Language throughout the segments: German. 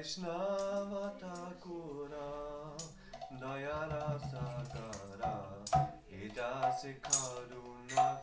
Vaishnava Takura Dayarasa Kara Hita Sikharuna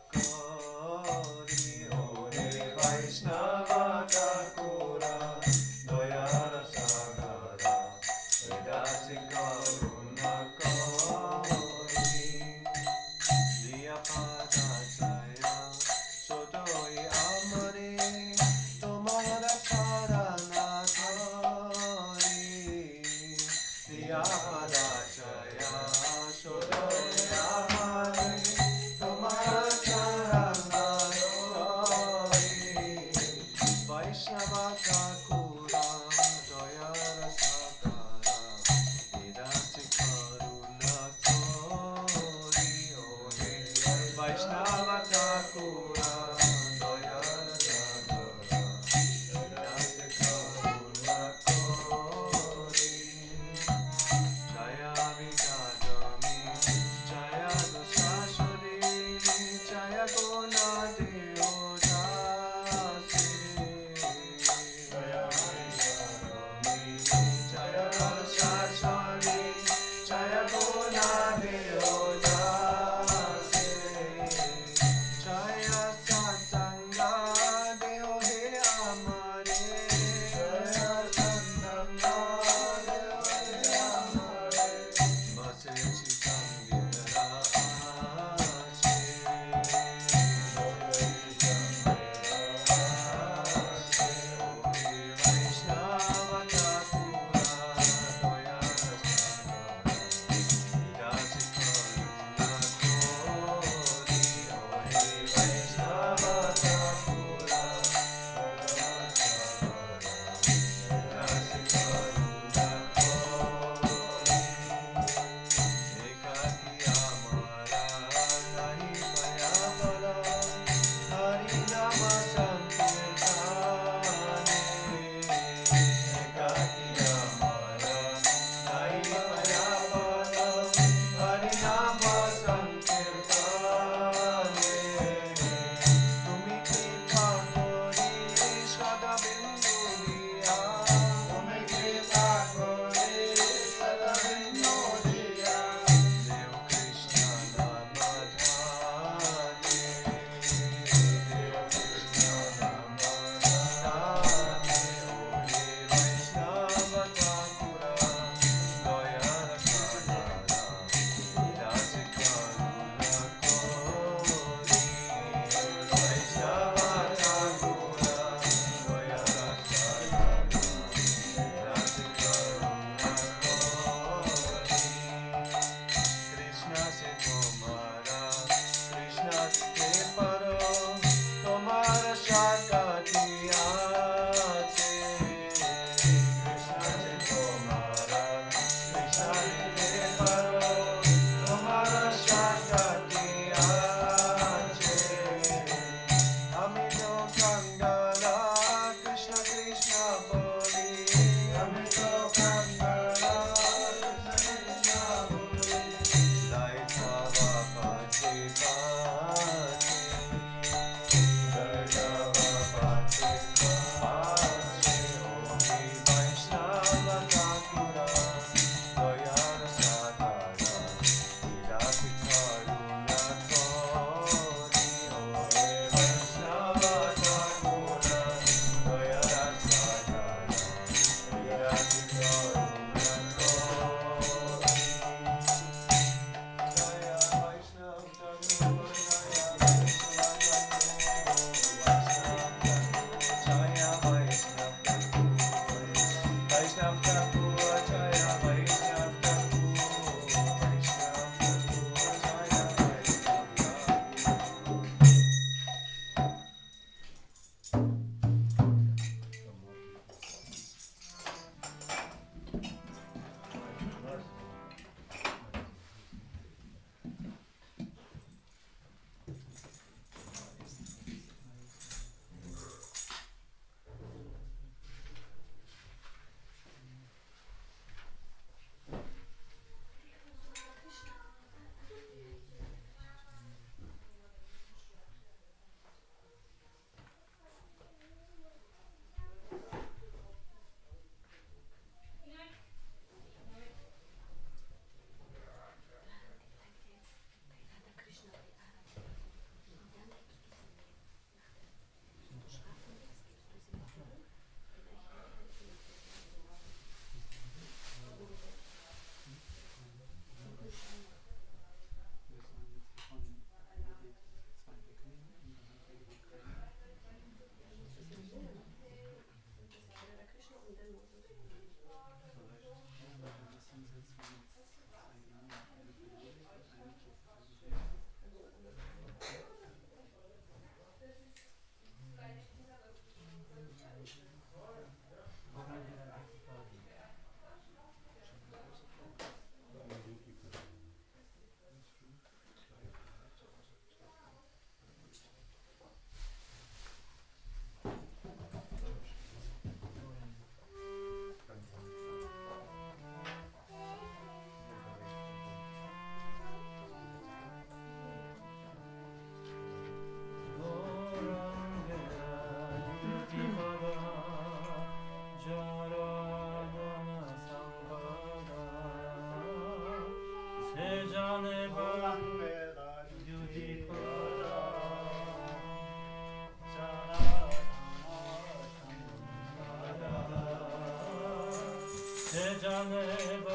canı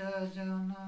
Gözünü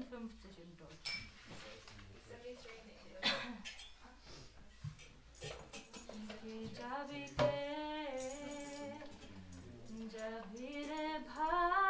56 sind dort. जब भी जब भी रे भाई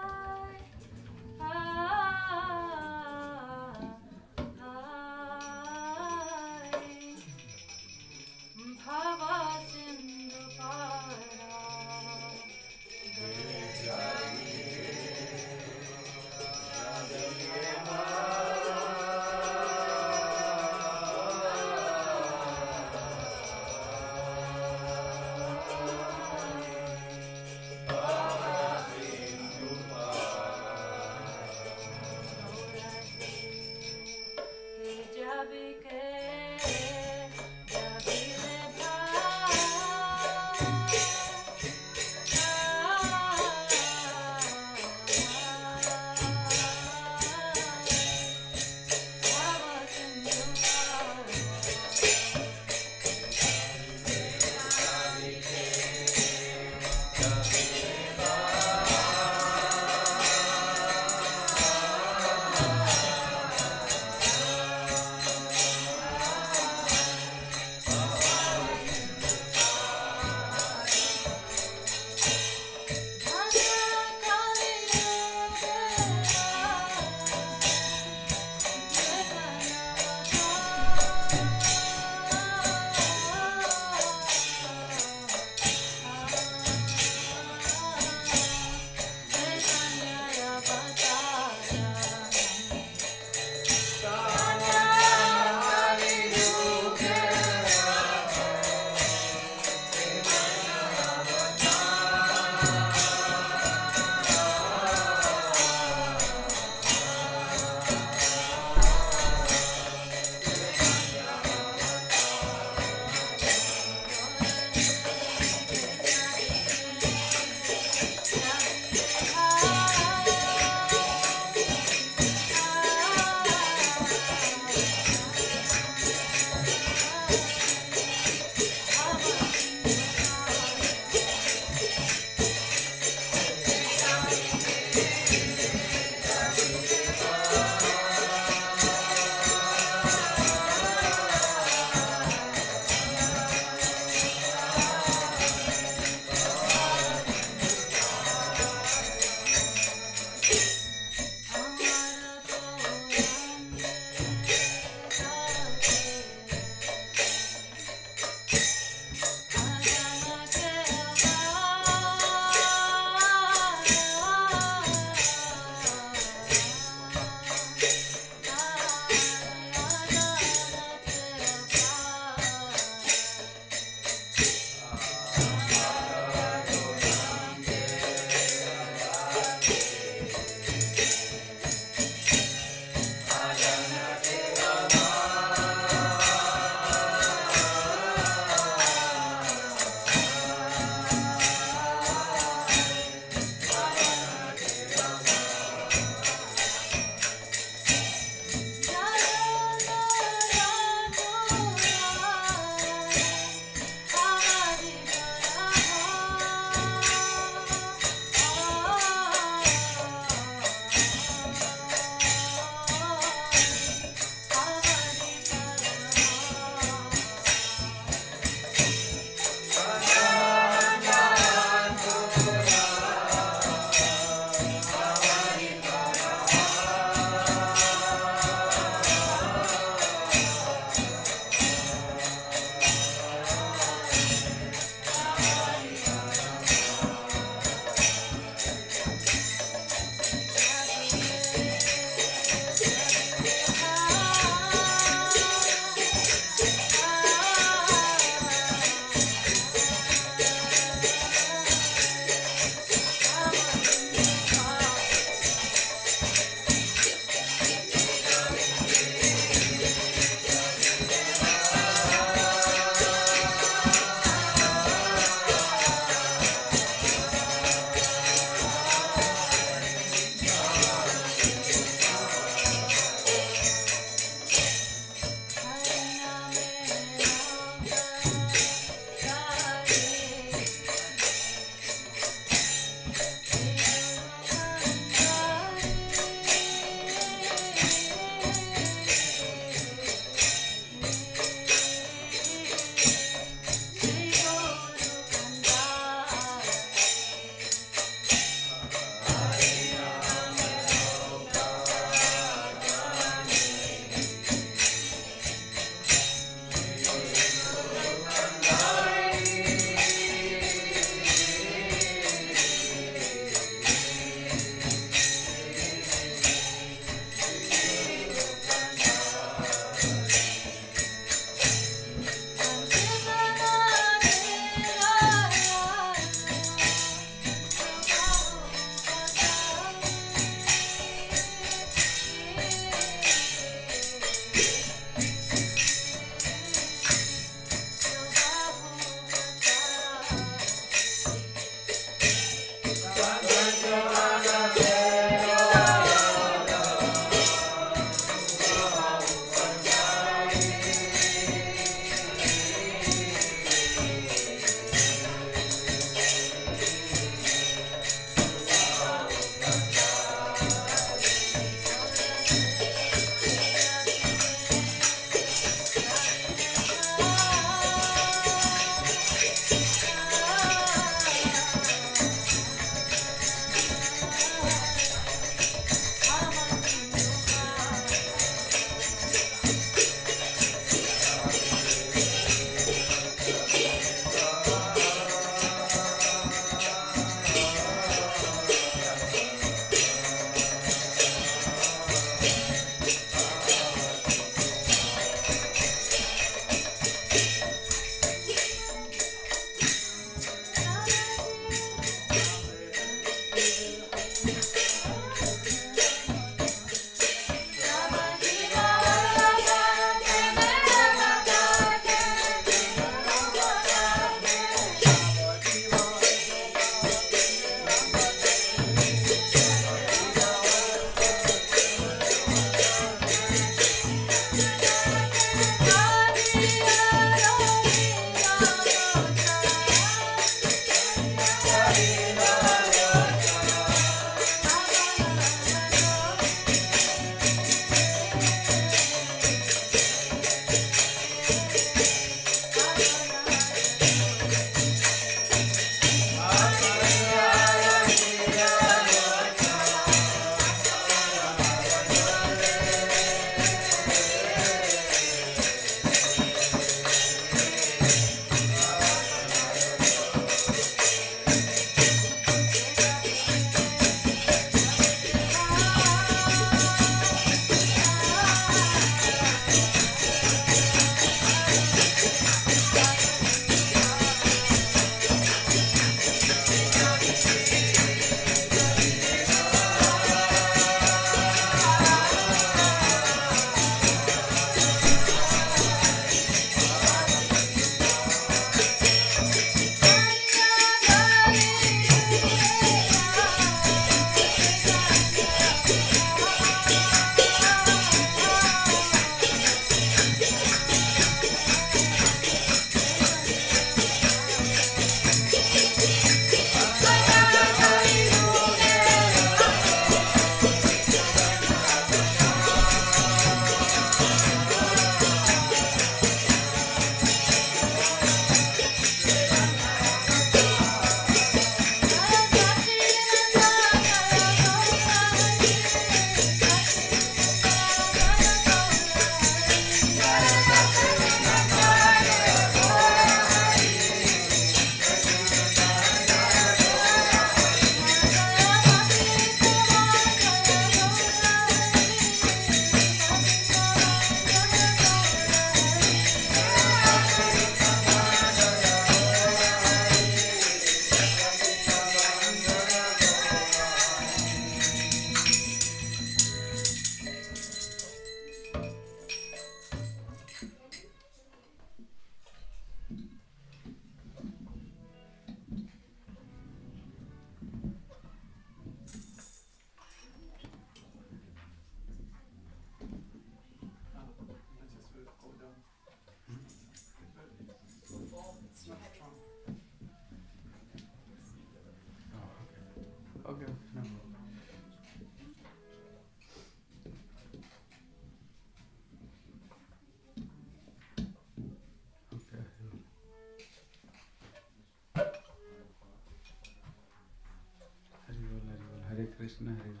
इसमें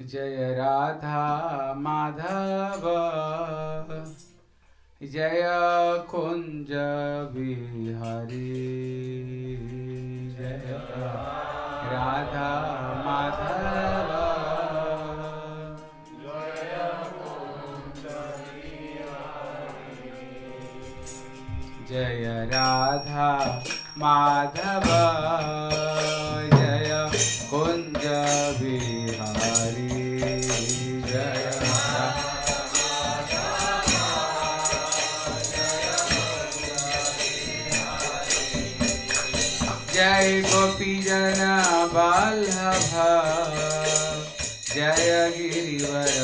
जय राधा माधव जय कुंज बिहारी। जय राधा माधव। जय राधा माधव जय कुंज बिहारी जय जय गोपी जन बल्लभ जय गिरिवर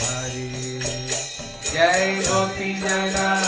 हरि जय गोपी जना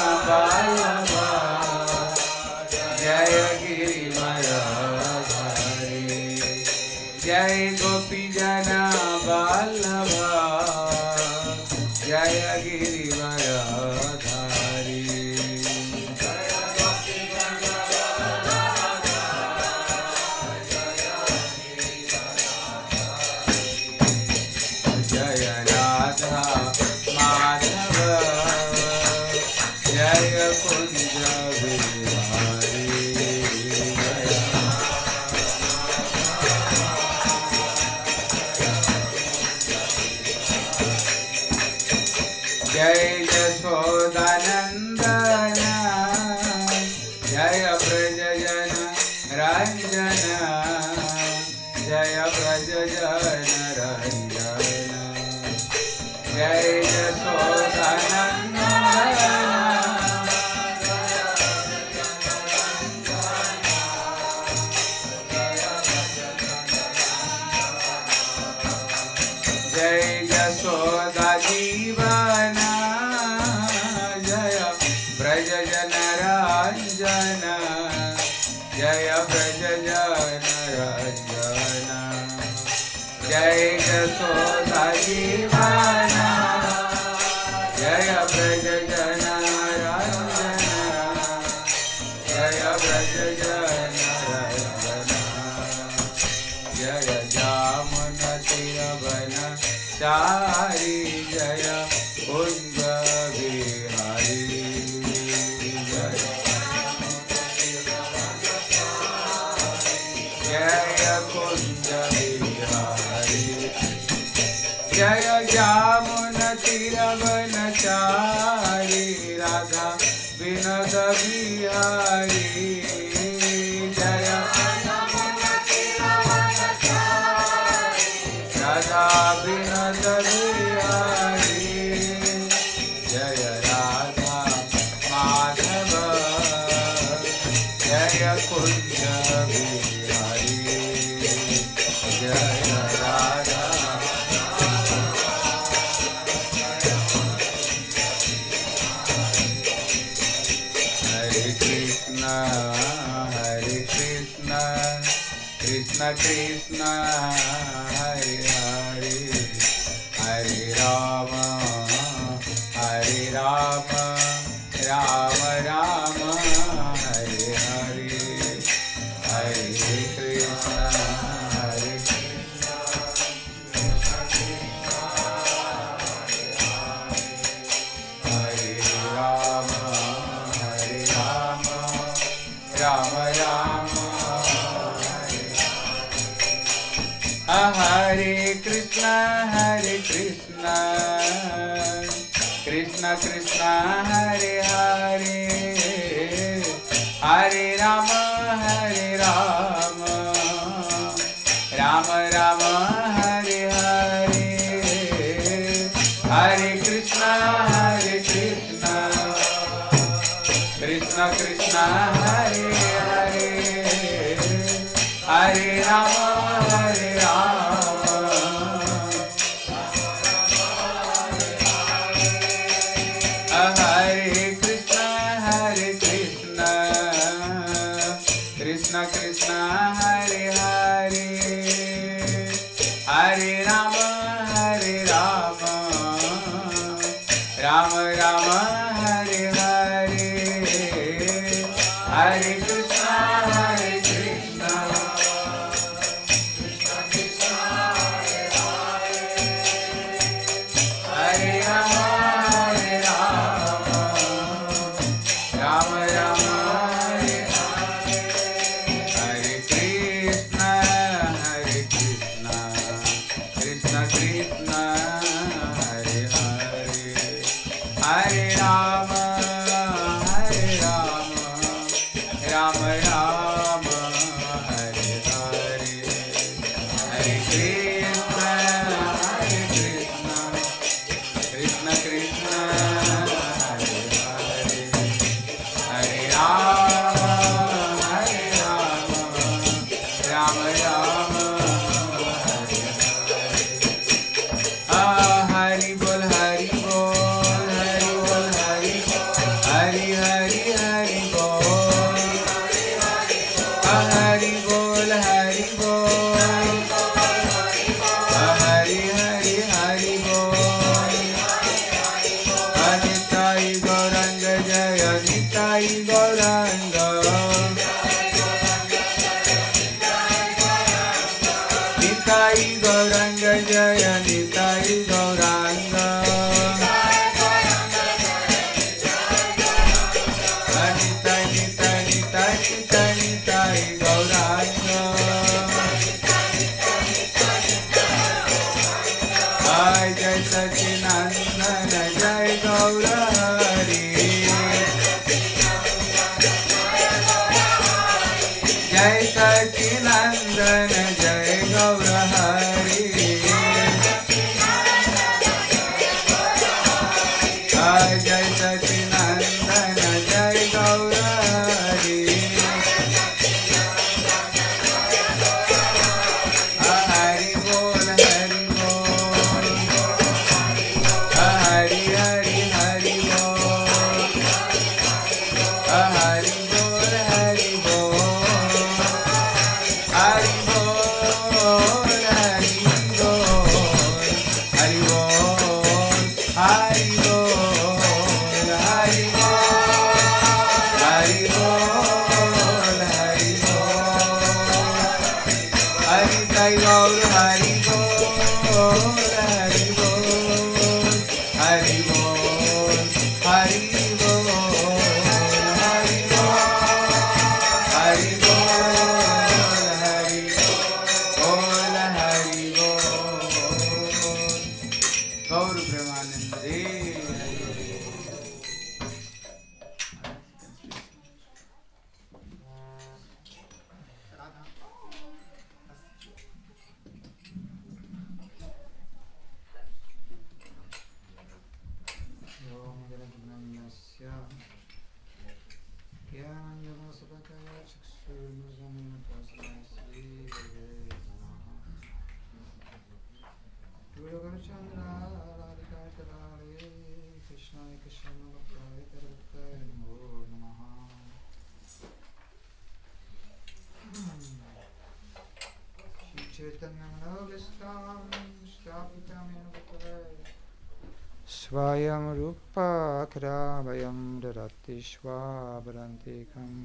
विश्वावरन्तिकम्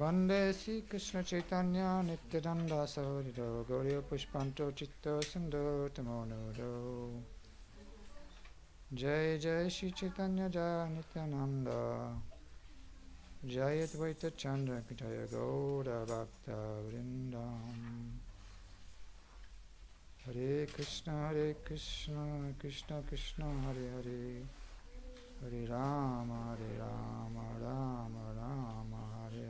वंदे श्रीकृष्णचैतन्यनित्यदण्डसहोदरो गौर्यो पुष्पांतो चित्तो सिंधु तमोनुरो जय जय श्री चैतन्य जय नित्यानंद जय दौतचंद्र गौरवक्त वृंद Hare Krishna Hare Krishna Krishna Krishna Hare Hare Hare Rama, Hare Rama, Rama Rama, Hare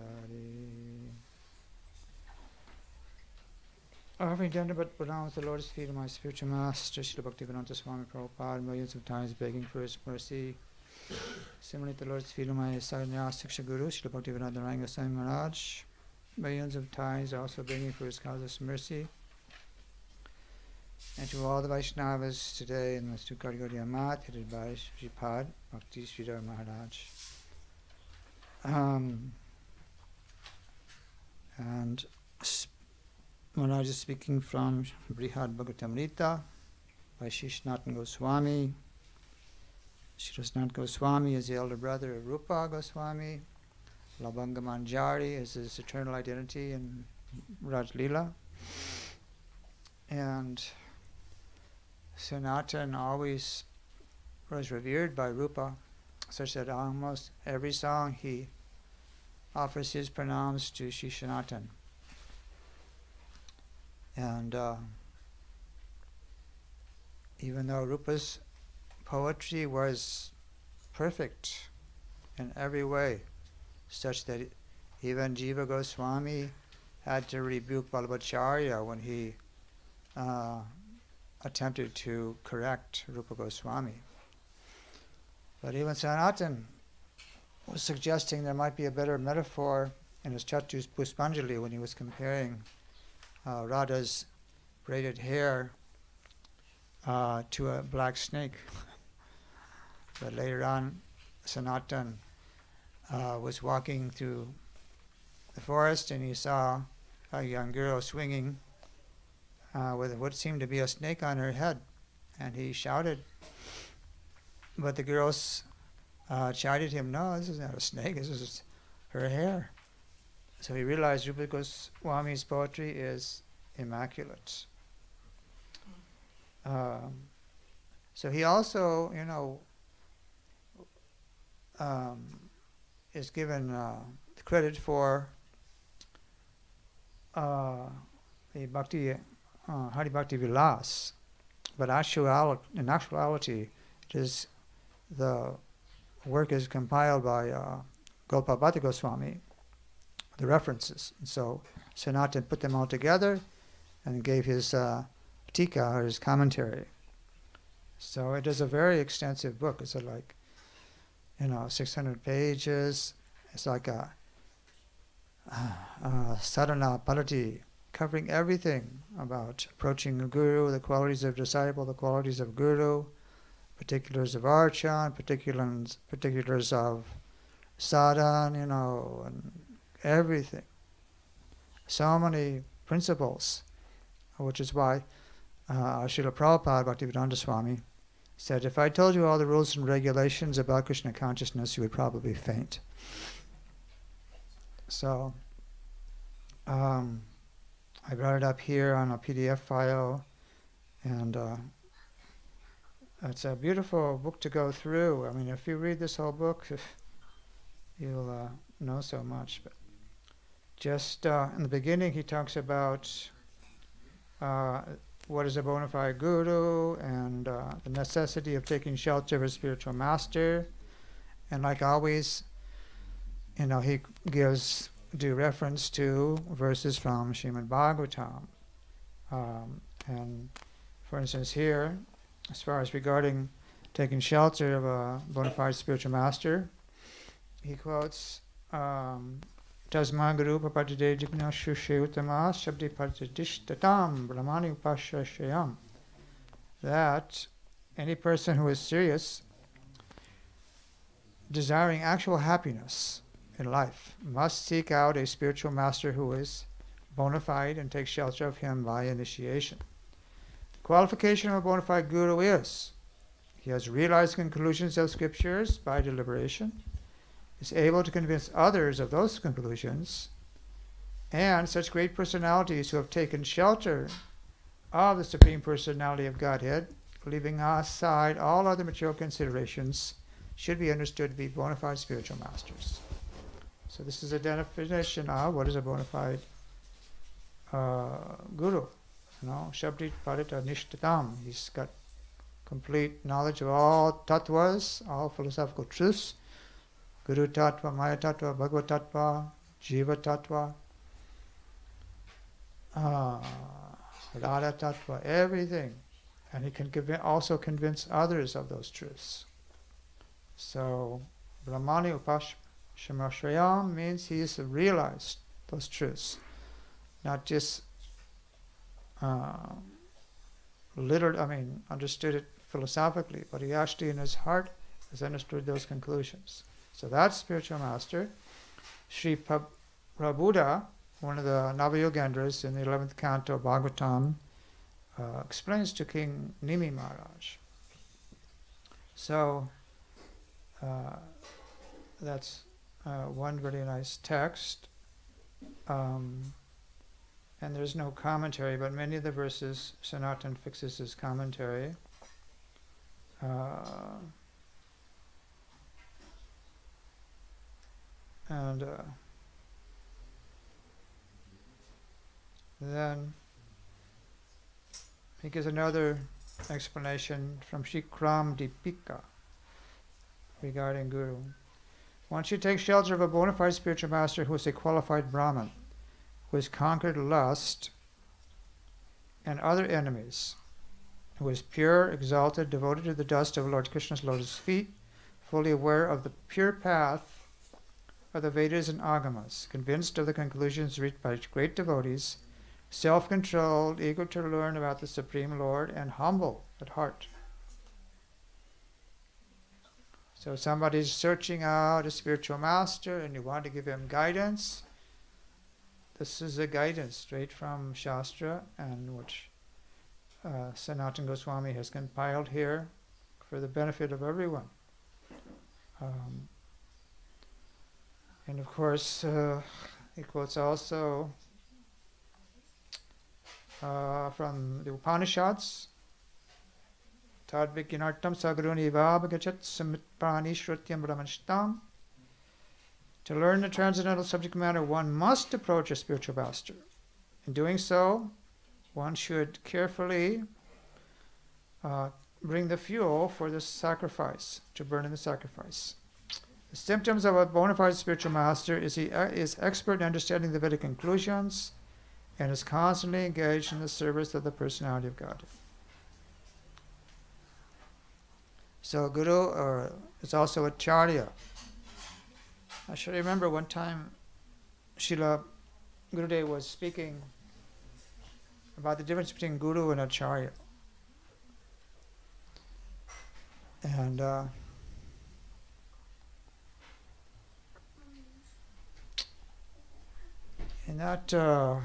Hare. Having done but pronounce the Lord's feet of my spiritual master, Srila Bhaktivedanta Swami Prabhupada, millions of times begging for his mercy. Similarly, the Lord's feet of my Sannyasiksha Guru, Srila Bhaktivedanta Ranga Swami Maharaj, millions of times also begging for his causeless mercy and to all the Vaishnavas today in the Stukar Gaudiya Mat, headed by Sripad Bhakti Sridhar Maharaj. Um, and Maharaj is speaking from Brihad Bhagavatamrita by Shishnatan Goswami. Shishnat Goswami is the elder brother of Rupa Goswami. Labanga Manjari is his eternal identity in Raj Leela. And Sanatan always was revered by Rupa, such that almost every song he offers his pranams to Sri. And uh, even though Rupa's poetry was perfect in every way, such that even Jiva Goswami had to rebuke Balabhacharya when he uh, attempted to correct Rupa Goswami. But even Sanatan was suggesting there might be a better metaphor in his Chatus Puspanjali when he was comparing uh, Radha's braided hair uh, to a black snake. but later on, Sanatan uh, was walking through the forest and he saw a young girl swinging uh, with what seemed to be a snake on her head. And he shouted, but the girls uh, chided him, No, this is not a snake, this is her hair. So he realized Rupa Goswami's poetry is immaculate. Um, so he also, you know, um, is given uh, credit for uh, the Bhakti, uh, Hari Bhakti Vilas, but actual, in actuality, it is the work is compiled by uh, Gopalbhati Goswami, the references. And so Sanatan put them all together and gave his uh, tika or his commentary. So it is a very extensive book. It's like, you know, 600 pages. It's like a, uh, sadhana palati, covering everything about approaching a guru, the qualities of disciple, the qualities of guru, particulars of archan, particulars, particulars of sadhan, you know, and everything. So many principles, which is why uh, Srila Prabhupada Bhaktivedanta Swami said, if I told you all the rules and regulations about Krishna consciousness, you would probably faint. So, um, I brought it up here on a PDF file, and uh, it's a beautiful book to go through. I mean, if you read this whole book, you'll uh, know so much. But just uh, in the beginning, he talks about uh, what is a bona fide guru and uh, the necessity of taking shelter of a spiritual master. And like always, you know, he gives due reference to verses from Srimad Bhagavatam. Um, and for instance, here, as far as regarding taking shelter of a bona fide spiritual master, he quotes um, papatide jigna shushe shabdi patidishtatam brahmani upashashayam. That any person who is serious, desiring actual happiness in life, must seek out a spiritual master who is bona fide and take shelter of him by initiation. Qualification of a bona fide guru is he has realized conclusions of scriptures by deliberation, is able to convince others of those conclusions, and such great personalities who have taken shelter of the Supreme Personality of Godhead, leaving aside all other material considerations, should be understood to be bona fide spiritual masters. So this is a definition of what is a bona fide uh, guru. You know, Shabdi Parita Nishtatam. He's got complete knowledge of all tattvas, all philosophical truths. Guru Tattva, Maya Tattva, Bhagavad Tattva, Jiva Tattva, uh, Radha Tattva, everything. And he can also convince others of those truths. So, Brahmani Upash Shamashrayam means he has realized those truths, not just uh, literal, I mean, understood it philosophically, but he actually in his heart has understood those conclusions. So that's spiritual master. Sri Prabhuda, one of the Navayogendras in the 11th canto of Bhagavatam, uh, explains to King Nimi Maharaj. So uh, that's uh, one very nice text. Um, and there's no commentary, but many of the verses Sanatan fixes his commentary. Uh, and uh, then he gives another explanation from Shikram Dipika regarding Guru. One you take shelter of a bona fide spiritual master who is a qualified Brahmin, who has conquered lust and other enemies, who is pure, exalted, devoted to the dust of Lord Krishna's lotus feet, fully aware of the pure path of the Vedas and Agamas, convinced of the conclusions reached by great devotees, self controlled, eager to learn about the Supreme Lord, and humble at heart. So, somebody's searching out a spiritual master and you want to give him guidance. This is a guidance straight from Shastra and which uh, Sanatan Goswami has compiled here for the benefit of everyone. Um, and of course, uh, he quotes also uh, from the Upanishads. Tad Vignartam Sagaruni Vabhagachat Samitprani Shrutyam Brahmanishtam. To learn the transcendental subject matter, one must approach a spiritual master. In doing so, one should carefully uh, bring the fuel for the sacrifice, to burn in the sacrifice. The symptoms of a bona fide spiritual master is he uh, is expert in understanding the Vedic conclusions and is constantly engaged in the service of the personality of God. So Guru uh, is also a Charya. I should remember one time Srila Gurudev was speaking about the difference between Guru and Acharya. And uh, in that uh,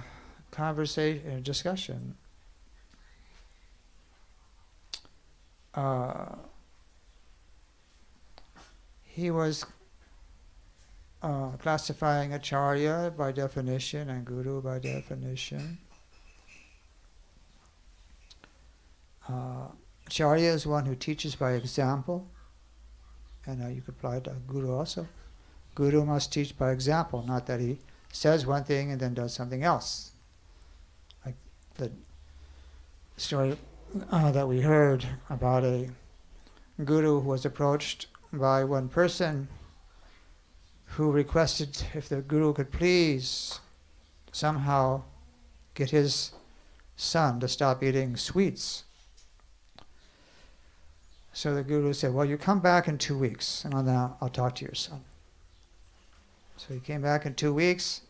conversation, discussion, uh, he was uh, classifying Acharya by definition and Guru by definition. Uh, Acharya is one who teaches by example, and uh, you could apply it to Guru also. Guru must teach by example, not that he says one thing and then does something else. Like the story uh, that we heard about a guru who was approached by one person who requested if the guru could please somehow get his son to stop eating sweets. So the guru said, Well, you come back in two weeks, and I'll, I'll talk to your son. So he came back in two weeks,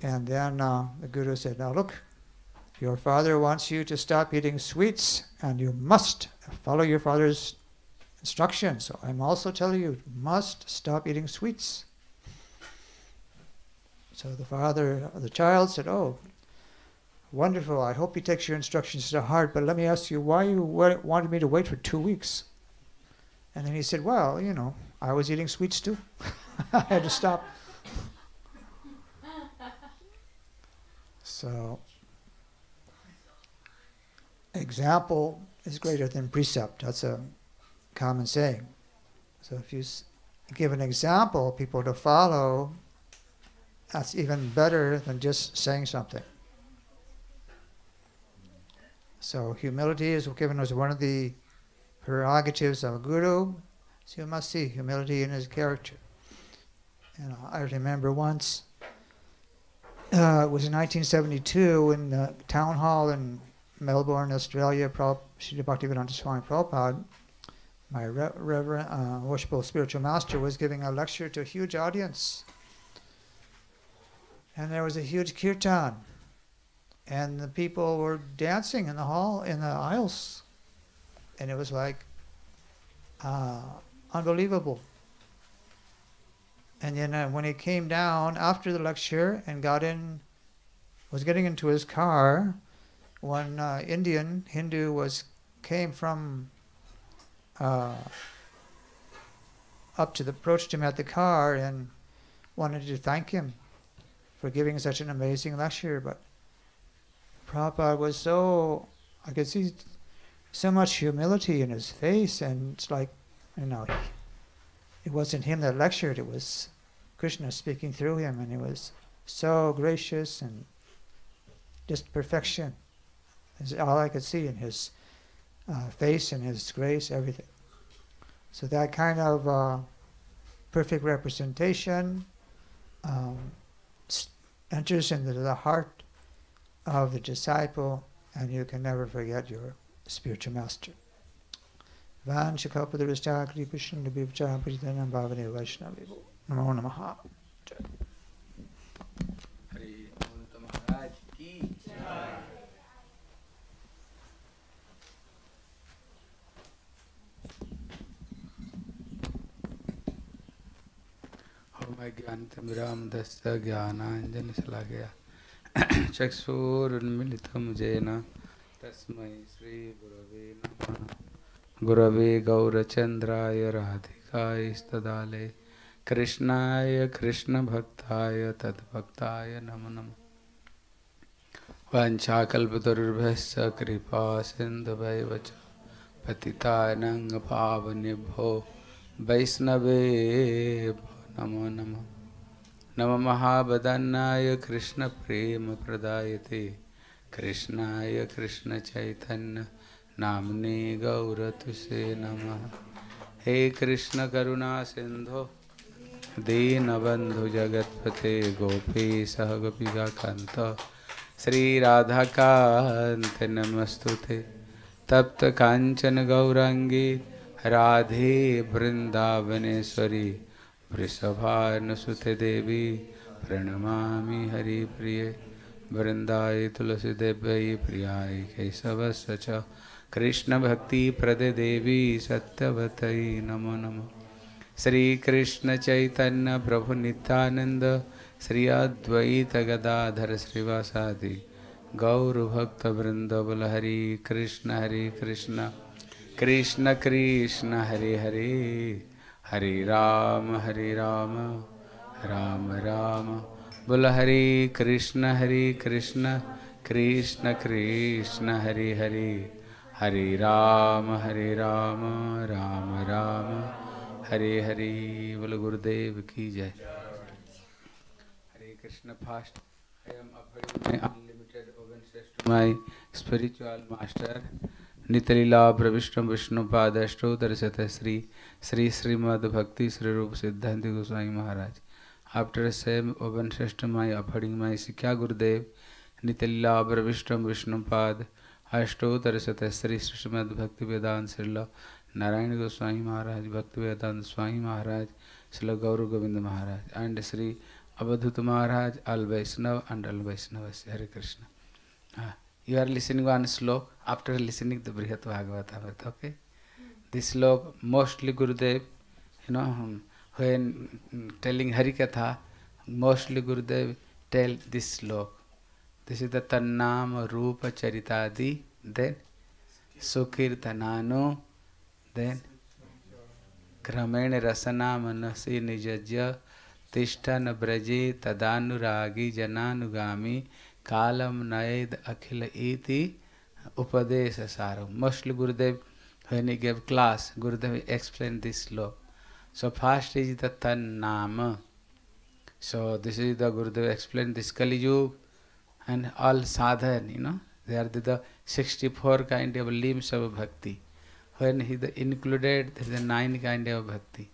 and then uh, the guru said, Now look, your father wants you to stop eating sweets, and you must follow your father's instructions. So I'm also telling you, you must stop eating sweets. So the father of the child said, Oh, wonderful. I hope he takes your instructions to heart, but let me ask you why you wanted me to wait for two weeks. And then he said, Well, you know, I was eating sweets too. I had to stop. So, example is greater than precept. That's a common saying. So, if you give an example, people to follow, that's even better than just saying something. So, humility is given as one of the prerogatives of a guru. So, you must see humility in his character. And I remember once, uh, it was in 1972 in the town hall in Melbourne, Australia. Srila Bhaktivedanta Swami Prabhupada, my re- reverend, uh, worshipful spiritual master, was giving a lecture to a huge audience. And there was a huge kirtan. And the people were dancing in the hall, in the aisles. And it was like uh, unbelievable. And then uh, when he came down after the lecture and got in, was getting into his car, one uh, Indian Hindu was came from uh, up to the approached him at the car and wanted to thank him for giving such an amazing lecture. But Prabhupada was so I could see so much humility in his face, and it's like you know it wasn't him that lectured, it was Krishna speaking through him, and he was so gracious and just perfection Is all I could see in his uh, face and his grace, everything. So that kind of uh, perfect representation um, enters into the heart of the disciple, and you can never forget your spiritual master. Vaishnavi Namo Namaha. Hari मैं ज्ञान तिमिराम दस्त ज्ञानांजन चला गया। चक्षुर्मिल मुझे न। तस्मै श्री गुरव नमः। गुरवे गौरचन्द्राय राधिकाय स्तदाले। कृष्णाय कृष्ण भक्ताय तद्भक्ताय नम नम। वञ्चाकल्पतरुर्भश्च कृपा सिंधु सिन्धुभैव च पतितानङ्गपावनिभो वैष्णवे भो नमो नमः। नमः महावदन्नाय कृष्णप्रेमप्रदायते। कृष्णाय कृष्णचैतन्य नाम्ने गौरतुसे नमः। हे कृष्णकरुणा सिन्धो दीनबन्धु जगत्पते गोपीशः गोपिकान्त श्रीराधाकान्त नमस्तु ते तप्त काञ्चन गौराङ्गी राधे वृन्दावनेश्वरी वृषभानुसुते देवी प्रणमामि हरिप्रिये। वृन्दाय तुलसीदेव्यै प्रियाय केशवस्य च। कृष्णभक्तिप्रदे देवी सत्यवतै नमो नमः। श्रीकृष्ण चैतन्य प्रभु नित्यानंद श्री अद्वैत गदाधर श्रीवासादि। गौर भक्त हरि कृष्ण हरि कृष्ण। कृष्ण कृष्ण हरे हरे। हरे राम हरे राम राम राम। बोल हरे कृष्ण हरे कृष्ण कृष्ण कृष्ण, हरे हरे। हरे राम हरे राम राम राम। हरे हरे, बोल गुरुदेव की जय। हरे कृष्ण फास्ट। my spiritual master नितलीला प्रविष्टम विष्णु शत Shri Shri Shrimad Bhakti Shri Rup Siddhanti Goswami Maharaj. After same own श्रेष्ठ माई ऑफरिंग माई सिख्या गुरुदेव नितिल्ला विष्णु विष्णुपाद अष्टोतर सत श्री श्रीमद भक्ति वेदांत Srila Narayan Goswami Maharaj Bhakti Vedanta Swami Maharaj Shrila Gaur Govind Maharaj and Shri Avadhut Maharaj all Vaishnav and all Vaishnav Hare Krishna you are listening one shloka after listening the Brihat Bhagavat Amrit okay This slok, mostly Gurudev, you know, um, when mm, telling Harikatha, mostly Gurudev tell this slok. This is the Tannam Rupa Charitadi, then Sukirtanano, then Kramen Rasana Manasi Nijajya तिष्ठन ब्रजे तदानुरागी जनानुगामी कालम नयद अखिल इति उपदेश सारो mostly gurudev when he gave class gurudev explained this law so first is the tan nama so this is the gurudev explained this kali yug and all sadhan you know they are the, the 64 kind of limbs of bhakti when he the included there is the nine kind of bhakti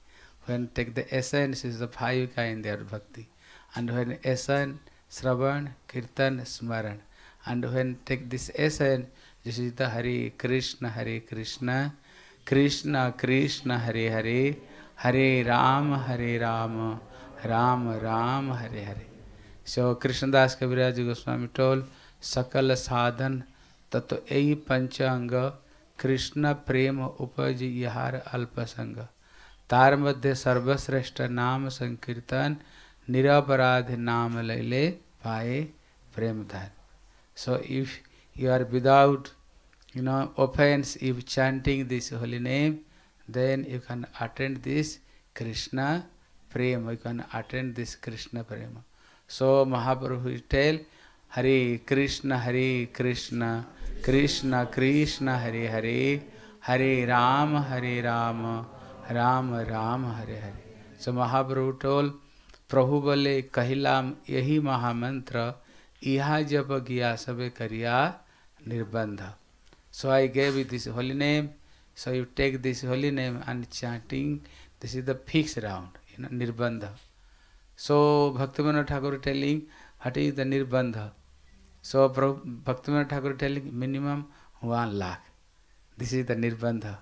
when take the essence is the five kind of bhakti and when essence Sravan, Kirtan, Smaran. And when take this essence, जैसे सीता हरे कृष्ण हरे कृष्ण कृष्ण कृष्ण, हरे हरे हरे राम हरे राम राम राम, Hare Hare. So Krishnadas Kaviraj Goswami told, सकल साधन, तत्व यही पंचांग, कृष्ण प्रेम उपज यहार अल्पसंग। तार मध्य सर्वश्रेष्ठ नाम संकीर्तन, निरपराध नाम लैले पाए प्रेम so if you are without you know offense if chanting this holy name then you can attend this krishna prema you can attend this krishna prema so mahaprabhu tell hare krishna hare krishna krishna krishna hare hare hare ram hare ram Ram Ram Hare Hare so Mahaprabhu told प्रभु बोले कहिलाम यही महामंत्र इहा जब गया सबे करिया Nirbandha. So I gave you this holy name. So you take this holy name and chanting. This is the fixed round, you know, Nirbandha. So Bhaktivinoda Thakur telling what is the Nirbandha. So Bhaktivinoda Thakur telling minimum one lakh. This is the Nirbandha.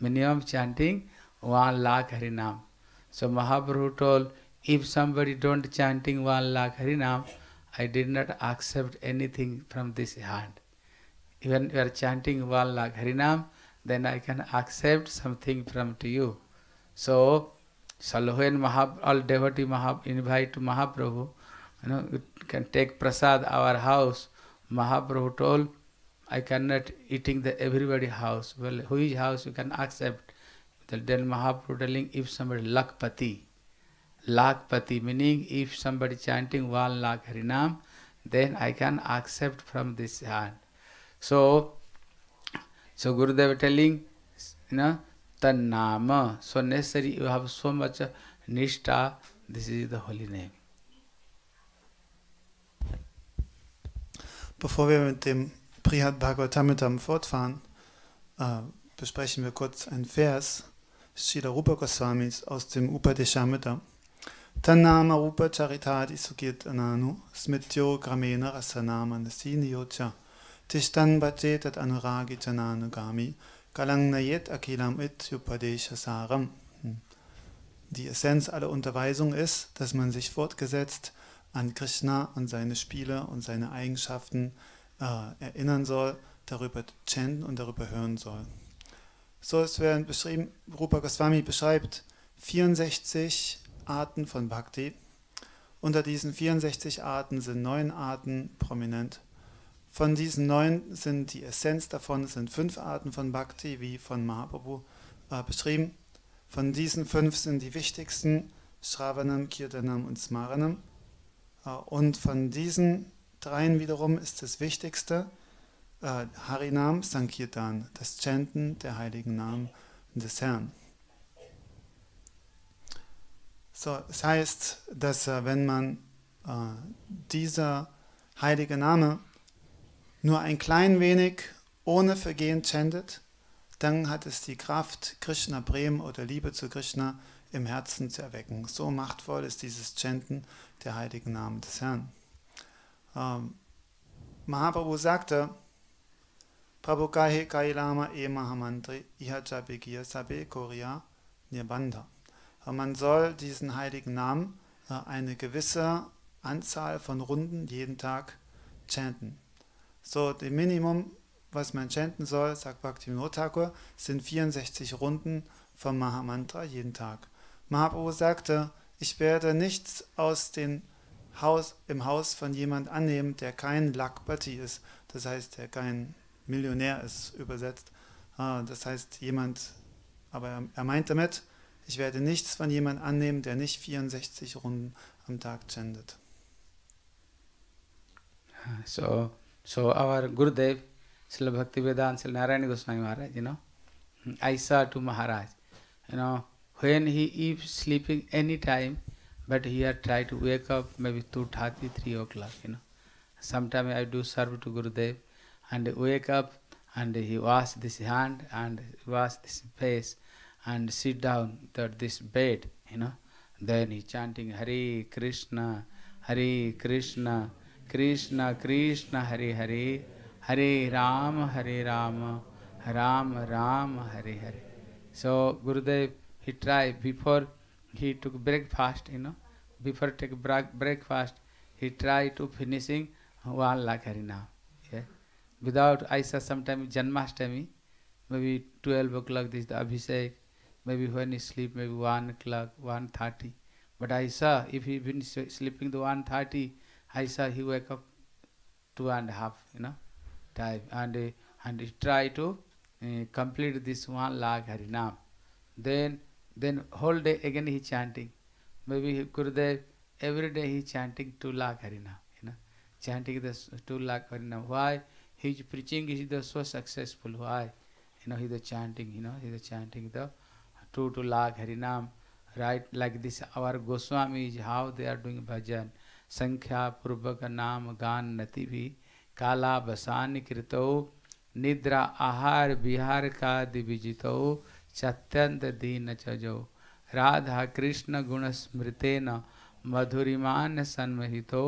Minimum chanting one lakh Harinam. So Mahaprabhu told, if somebody don't chanting one lakh Harinam, I did not accept anything from this hand. Even you are chanting one lakh Harinam, then I can accept something from to you. So, when Mahab, all devotee Mahab, invite to Mahaprabhu, you know, you can take prasad our house. Mahaprabhu told, I cannot eating the everybody house. Well, whose house you can accept? Then Mahaprabhu telling, if somebody lakpati, lakpati meaning if somebody chanting one lakh harinam, then I can accept from this hand. So, so Gurudev telling, you know, Tannama. So necessary you have so much nishta. This is the holy name. Bevor wir mit dem Prihat Bhagavatamritam fortfahren, äh, besprechen wir kurz einen Vers Srila Rupa Goswamis aus dem Upadeshamrita. Tannama Rupa Charitadi Sukirtananu Smityo Gramena Rasanama Nasinyocha Tishtan Bhajetat Anuragi Jananugami Galangnayet Akilam It Upadesha Saram. Hm. Die Essenz aller Unterweisung ist, dass man sich fortgesetzt an Krishna, an seine Spiele und seine Eigenschaften äh, erinnern soll, darüber chanten und darüber hören soll. So es werden beschrieben, Rupa Goswami beschreibt 64 Arten von Bhakti. Unter diesen 64 Arten sind neun Arten prominent. Von diesen neun sind die Essenz davon sind fünf Arten von Bhakti, wie von Mahaprabhu äh, beschrieben. Von diesen fünf sind die wichtigsten Shravanam, Kirtanam und Smaranam. Äh, und von diesen dreien wiederum ist das Wichtigste äh, Harinam Sankirtan, das Chanten der heiligen Namen des Herrn. So, es heißt, dass äh, wenn man äh, dieser heilige Name nur ein klein wenig ohne Vergehen chantet, dann hat es die Kraft, Krishna Prem oder Liebe zu Krishna im Herzen zu erwecken. So machtvoll ist dieses Chanten der heiligen Namen des Herrn. Ähm, Mahaprabhu sagte, Prabhu kahe kailama e mahamantri iha jabegir sabe korea nirbandha. Man soll diesen heiligen Namen äh, eine gewisse Anzahl von Runden jeden Tag chanten. So, das Minimum, was man chanten soll, sagt Bhaktivinoda Thakur, sind 64 Runden vom Mahamantra jeden Tag. Mahaprabhu sagte, ich werde nichts aus dem Haus, im Haus von jemand annehmen, der kein Lakpati ist, das heißt, der kein Millionär ist, übersetzt. Ah, Das heißt, jemand, aber er- meint damit, ich werde nichts von jemand annehmen, der nicht 64 Runden am Tag chantet. So, so our Gurudev, Srila Bhaktivedanta, Srila Narayana Goswami Maharaj, you know, I saw to Maharaj, you know, when he is sleeping any time, but he had tried to wake up maybe 2.30, 3 o'clock, you know. Sometime I do serve to Gurudev and wake up and he wash this hand and wash this face and sit down at this bed, you know. Then he chanting Hare Krishna, Hare Krishna, Krishna Krishna Hare Hare Hare राम हरे राम राम Ram, Hare Hare. So Gurudev he try before he took breakfast you know before take breakfast he try to finishing one lakh harinam without I saw sometime Janmashtami maybe twelve o'clock this the abhishek maybe one sleep maybe one o'clock one thirty but I saw if you been sleeping the one thirty I saw he wake up two and a half, you know, time. And, uh, and he try to uh, complete this one lakh Harinam. Then, then whole day again he chanting. Maybe he- Gurudev, every day he chanting two lakh Harinam, you know, chanting this two lakh Harinam. Why? His preaching is the so successful. Why? You know, he's the chanting, you know, he's the chanting the two to lakh Harinam. Right, like this, our Goswami is how they are doing bhajan. संख्या पूर्वक नाम गान नति भी। काला बसान कृतो, निद्रा आहार विहार का दिविजितो चत्यंत दीन चजो। राधा कृष्ण गुण स्मृते न मधुरिमान सन्महितो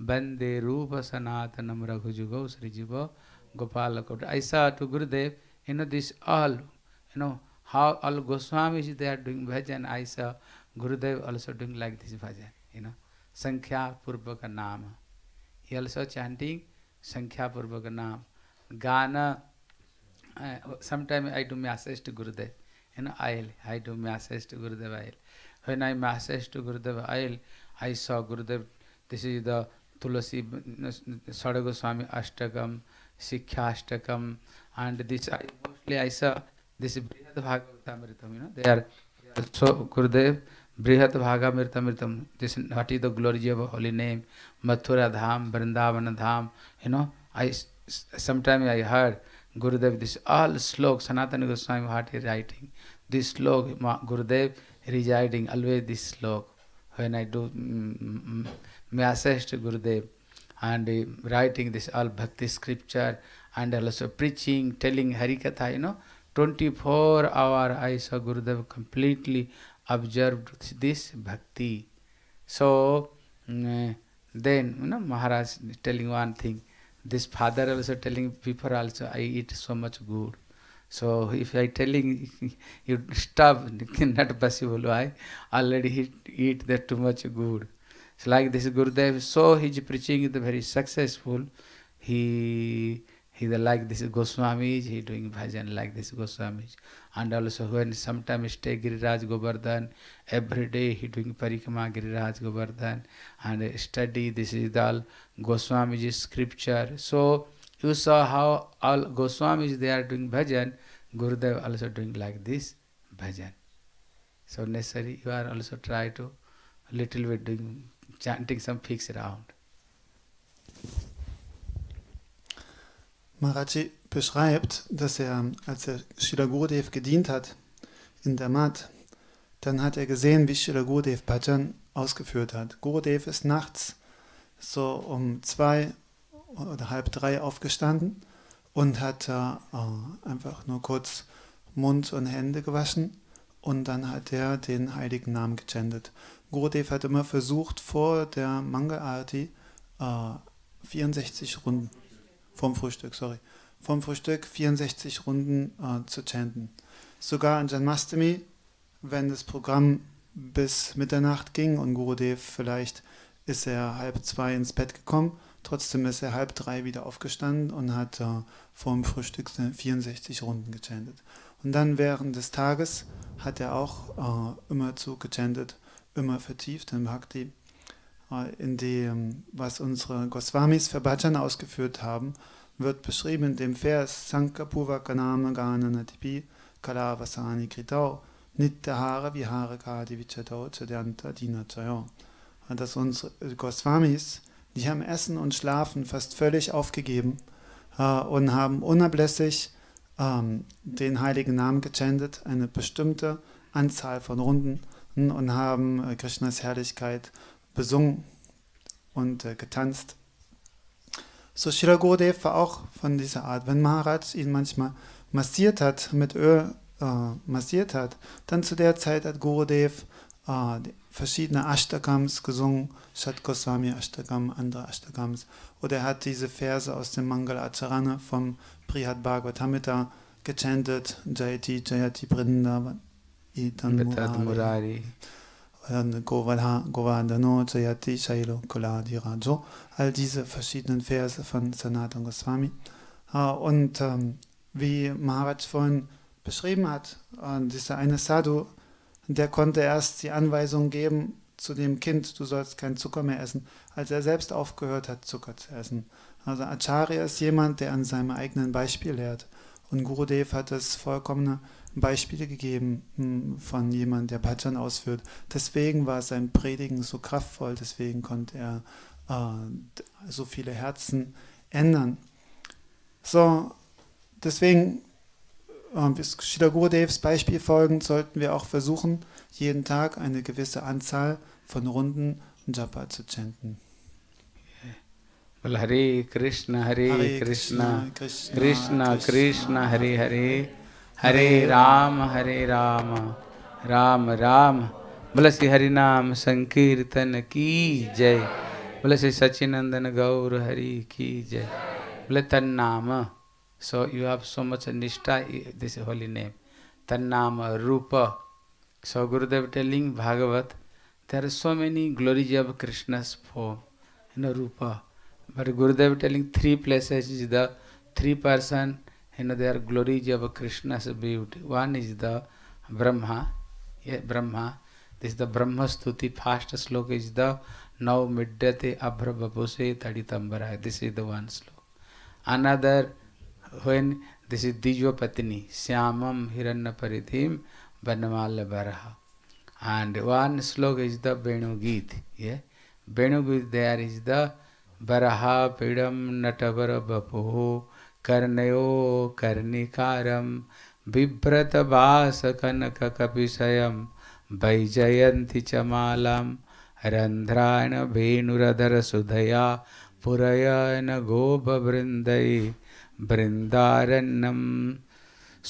बंदे रूप सनातनम रघुजुगो श्री गोपाल कोट ऐसा to Gurudev, in this all you know how all Goswami they are doing bhajan ऐसा Gurudev also doing like this bhajan you know संख्या पूर्वक नाम यल्सो चैंटिंग संख्या पूर्वक नाम। गाना sometime I do massage to Gurudev है ना oil I do massage to Gurudev oil when I massage to Gurudev oil I saw Gurudev this is the tulsi Shad Goswami Ashtakam Shiksha Ashtakam and this I mostly I saw this Bhagavatamritam you know they are so Gurudev Brihad Bhagavatamritam this what is the glory of holy name, Mathura Dham, Vrindavan Dham you know I sometime I hear Gurudev this all shloka Sanatan Goswami what is writing this shloka Gurudev reciting always this shloka when I do massage Gurudev and writing this all bhakti scripture and also preaching telling harikatha you know twenty four hour I saw Gurudev completely observed this bhakti. So mm, then, you know, Maharaj is telling one thing, this father also telling people also, I eat so much good. So if I telling you stop, not possible. Why? Already he eat that too much good. So like this Gurudev, so his preaching is very successful. He he like this Goswami, he doing bhajan like this Goswami. And also when sometimes stay Giriraj Govardhan, every day he doing parikama Giriraj Govardhan and study this is all Goswami's scripture. So you saw how all Goswamis they are doing bhajan, Gurudev also doing like this bhajan. So necessary you are also try to little bit doing chanting some fix around. Maharaji beschreibt, dass er, als er Srila Gurudev gedient hat in der Mat, dann hat er gesehen, wie Srila Gurudev Bhajan ausgeführt hat. Gurudev ist nachts so um zwei oder halb drei aufgestanden und hat äh, einfach nur kurz Mund und Hände gewaschen und dann hat er den heiligen Namen gechantet. Gurudev hat immer versucht, vor der Manga Arati äh, 64 Runden, vom Frühstück, sorry, vom Frühstück 64 Runden äh, zu chanten. Sogar an Janmastami, wenn das Programm bis Mitternacht ging und Gurudev vielleicht ist er halb zwei ins Bett gekommen, trotzdem ist er halb drei wieder aufgestanden und hat äh, vor dem Frühstück 64 Runden gechantet. Und dann während des Tages hat er auch äh, immer zu gechantet immer vertieft in Bhakti, äh, in dem, was unsere Goswamis für Bhajan ausgeführt haben, wird beschrieben in dem Vers Sankapurva Kanama Gana Natipi Kalavasani Kritau Nityahara Vihara Kadi Vichatau Chadyanta Dinachayo. Dass unsere Goswamis, die haben Essen und Schlafen fast völlig aufgegeben äh, und haben unablässig ähm, den heiligen Namen gechantet, eine bestimmte Anzahl von Runden und haben äh, Krishnas Herrlichkeit besungen und äh, getanzt. So Shira Gurudev war auch von dieser Art. Wenn Maharaj ihn manchmal massiert hat, mit Öl äh, massiert hat, dann zu der Zeit hat Gurudev äh, verschiedene Ashtakams gesungen, Shat Goswami Ashtakam, andere Ashtakams. Oder er hat diese Verse aus dem Mangala Acharana vom Prihat Bhagavatamita gechantet, Jayati Jayati Brindavan Murari. Govardhano. All diese verschiedenen Verse von Sanatan Goswami. Und ähm, wie Maharaj vorhin beschrieben hat, dieser eine Sadhu, der konnte erst die Anweisung geben zu dem Kind, du sollst keinen Zucker mehr essen, als er selbst aufgehört hat, Zucker zu essen. Also Acharya ist jemand, der an seinem eigenen Beispiel lehrt. Und Gurudev hat das vollkommene Beispiele gegeben hm, von jemandem, der Bhajan ausführt. Deswegen war sein Predigen so kraftvoll, deswegen konnte er äh, so viele Herzen ändern. So, deswegen äh, bis Shida Gurudevs Beispiel folgend sollten wir auch versuchen, jeden Tag eine gewisse Anzahl von Runden Japa zu chanten. Hare Krishna, Hare, Krishna, Krishna, Krishna, Hare Hare. Hare Ram Hare Ram Ram Ram. बोले श्री हरिनाम संकीर्तन की जय। बोले श्री सचिनंदन गौर हरि की जय। बोले तन नाम so you have so much nishtha this holy name तन नाम रूप। So Gurudev telling Bhagavat there are so many glories of Krishna's form in rup. But Gurudev telling three places is the three person you know they are glories of krishna's beauty one is the brahma yeah, brahma this is the brahma stuti first sloka is the now midyate abhra babuse taditambara this is the one sloka another when this is dijo patini syamam hiranna paridhim vanamala baraha and one sloka is the Venu Geet. Yeah? Venu Geet there is the Baraha Pidam Natavara Bapu कर्णयो कर्णिकारं बिभ्रतभासकनककपिशयं वैजयन्ति च मालां रन्ध्राणवेणुरधरसुधया पुरयन गोपवृन्दै बृन्दारण्यं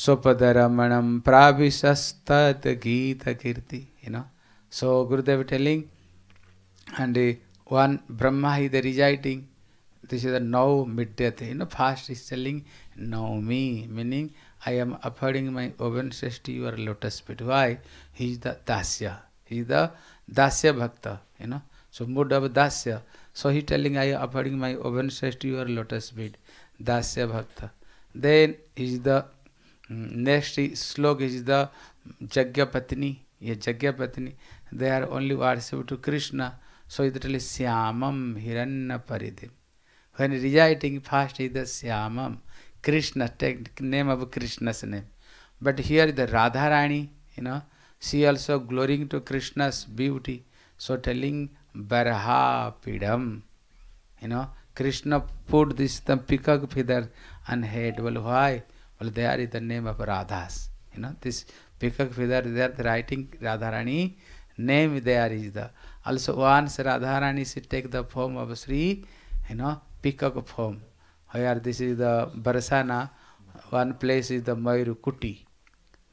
स्वपदरमणं प्राविशस्तत् गीतकीर्ति, you know. So, gurudev telling, and uh, one brahma, he the reciting This is the now midyate. You know, fast is telling now me, meaning I am offering my obeisances to your lotus feet. Why? He is the dasya. He is the dasya bhakta. You know. So mood of dasya. So he telling I am offering my obeisances to your lotus feet. Dasya bhakta. Then is the Next slok is the Jagya Patni. Ye Jagya Patni, they are only worship to Krishna. So it is Syamam Hiranna Paridim. When reciting first is the Syamam, Krishna, take name of Krishna's name. But here the Radharani, you know, she also glorying to Krishna's beauty. So telling Baraha Pidam, you know, Krishna put this the peacock feather on head. Well, why? Well, there is the name of Radhas. You know, this peacock feather, they are writing Radharani, name there is the. Also, once Radharani she take the form of Sri, you know, peacock form. Where this is the Barsana, one place is the Mayuru Kuti.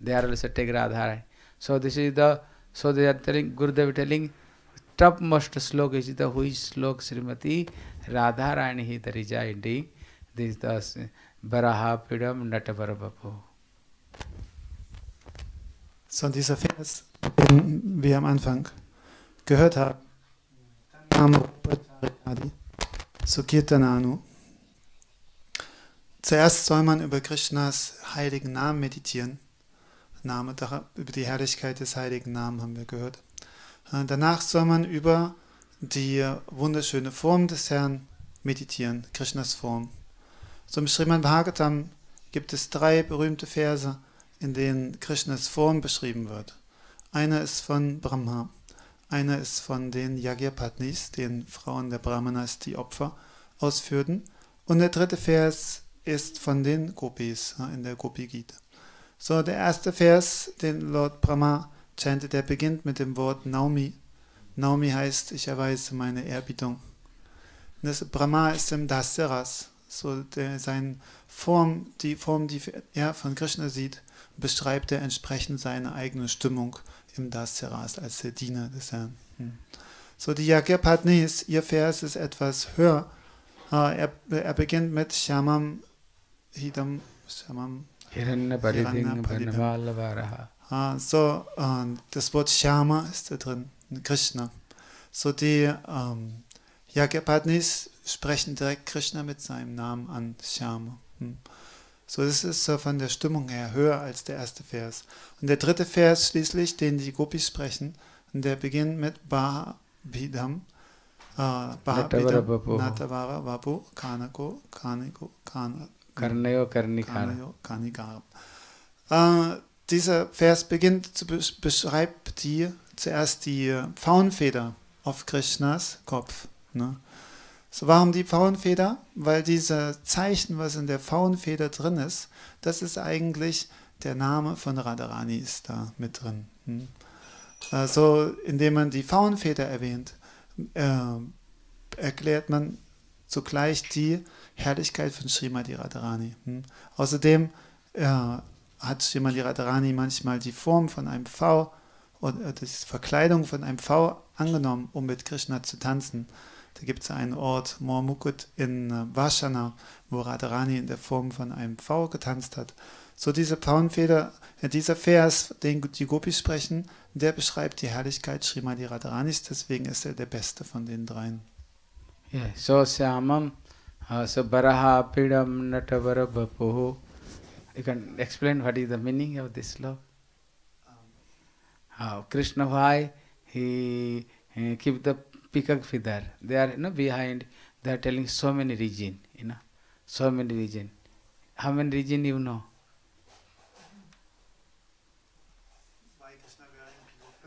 There also take Radharani. So this is the, so they are telling, Gurudev telling, topmost slok is the which slok Srimati Radharani the residing. This is the Barahapidam Natavarabapu. So dieser Vers, den wir am Anfang gehört haben, Name Rupatariyadi, Sukirtananu. Zuerst soll man über Krishnas heiligen Namen meditieren. Name, über die Herrlichkeit des heiligen Namen haben wir gehört. Danach soll man über die wunderschöne Form des Herrn meditieren, Krishnas Form. So im Srimad Bhagavatam gibt es drei berühmte Verse, in denen Krishnas Form beschrieben wird. Einer ist von Brahma, einer ist von den Yagyapatnis, den Frauen der Brahmanas, die Opfer ausführten, und der dritte Vers ist von den Gopis in der Gopi Gita. So, der erste Vers, den Lord Brahma chantet, der beginnt mit dem Wort Naumi. Naumi heißt, ich erweise meine Ehrbietung. Das Brahma ist im Dasaras, so der, sein Form, die Form, die er von Krishna sieht, beschreibt er entsprechend seine eigene Stimmung im Dasaras als der Diener des Herrn. Hm. So die Yagyapatnis, ihr Vers ist etwas höher. Er, er beginnt mit Shamam Hidam Shamam Ah, so, uh, das Wort Shama ist da drin, Krishna. So die ähm, Yagyapatnis sprechen direkt Krishna mit seinem Namen an, Shama. Hm. So, ist so von der Stimmung her höher als der erste Vers. Und der dritte Vers schließlich, den die Gopis sprechen, der beginnt mit Bahabhidam, äh, Bahabhidam, Natavara, Vapu, Kanako, Kaniko, Kana, Karnayo Karnikara. Karnikara. Äh, dieser Vers beginnt, zu beschreibt die, zuerst die Pfauenfeder auf Krishnas Kopf. Ne? So, warum die Pfauenfeder? Weil diese Zeichen, was in der Pfauenfeder drin ist, das ist eigentlich der Name von Radharani ist da mit drin. Hm? Also, indem man die Pfauenfeder erwähnt, äh, erklärt man zugleich die Herrlichkeit von Srimati Radharani. Hm? Außerdem äh, hat Srimati Radharani manchmal die Form von einem V oder die Verkleidung von einem V angenommen, um mit Krishna zu tanzen. Da gibt es einen Ort, Mormukut in äh, Vashana, wo Radharani in der Form von einem V getanzt hat. So diese Pfauenfeder, äh, dieser Vers, den die Gopis sprechen, der beschreibt die Herrlichkeit Srimati Radharanis, deswegen ist er der beste von den dreien. Yeah, so Syamam, uh, so Baraha Pidam Natavara Vapuhu. You can explain what is the meaning of this love? How Krishna why he, he keep the peacock feather. They are you know behind. They are telling so many region. You know, so many region. How many region you know?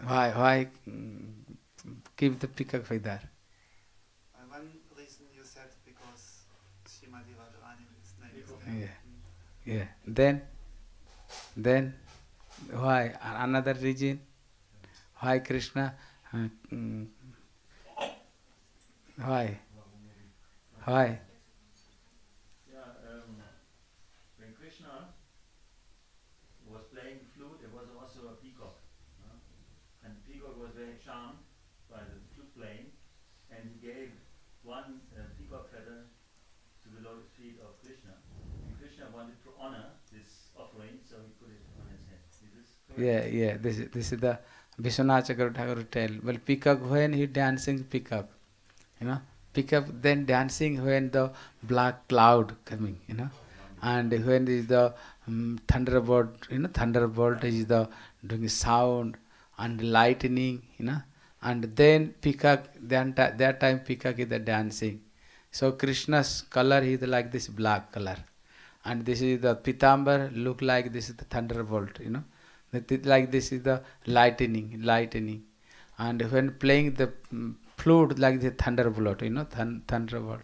Why why mm, keep the peacock feather? One reason you said because Srimati Radharani's Yeah. Yeah. Then, then, why another region? Why Krishna? Uh, mm, Hi. Yeah, um, when Krishna was playing flute, there was also a peacock. And the peacock was very charmed by the flute playing, and he gave one uh, peacock feather to the lotus feet of Krishna. And Krishna wanted to honor this offering, so he put it on his head. This? Yeah, yeah. This is this is the Vishwanath Chakravarti Thakur tell. Well, peacock when he dancing peacock, you know, pick up then dancing when the black cloud coming, you know, and when is the um, thunderbolt, you know, thunderbolt is the doing sound and lightning, you know, and then peacock. Then that time peacock is the dancing. So Krishna's color is like this black color, and this is the pitambar look like this is the thunderbolt, you know. Like this is the lightning, lightning, and when playing the mm, flute like the thunderbolt, you know, thun- thunderbolt.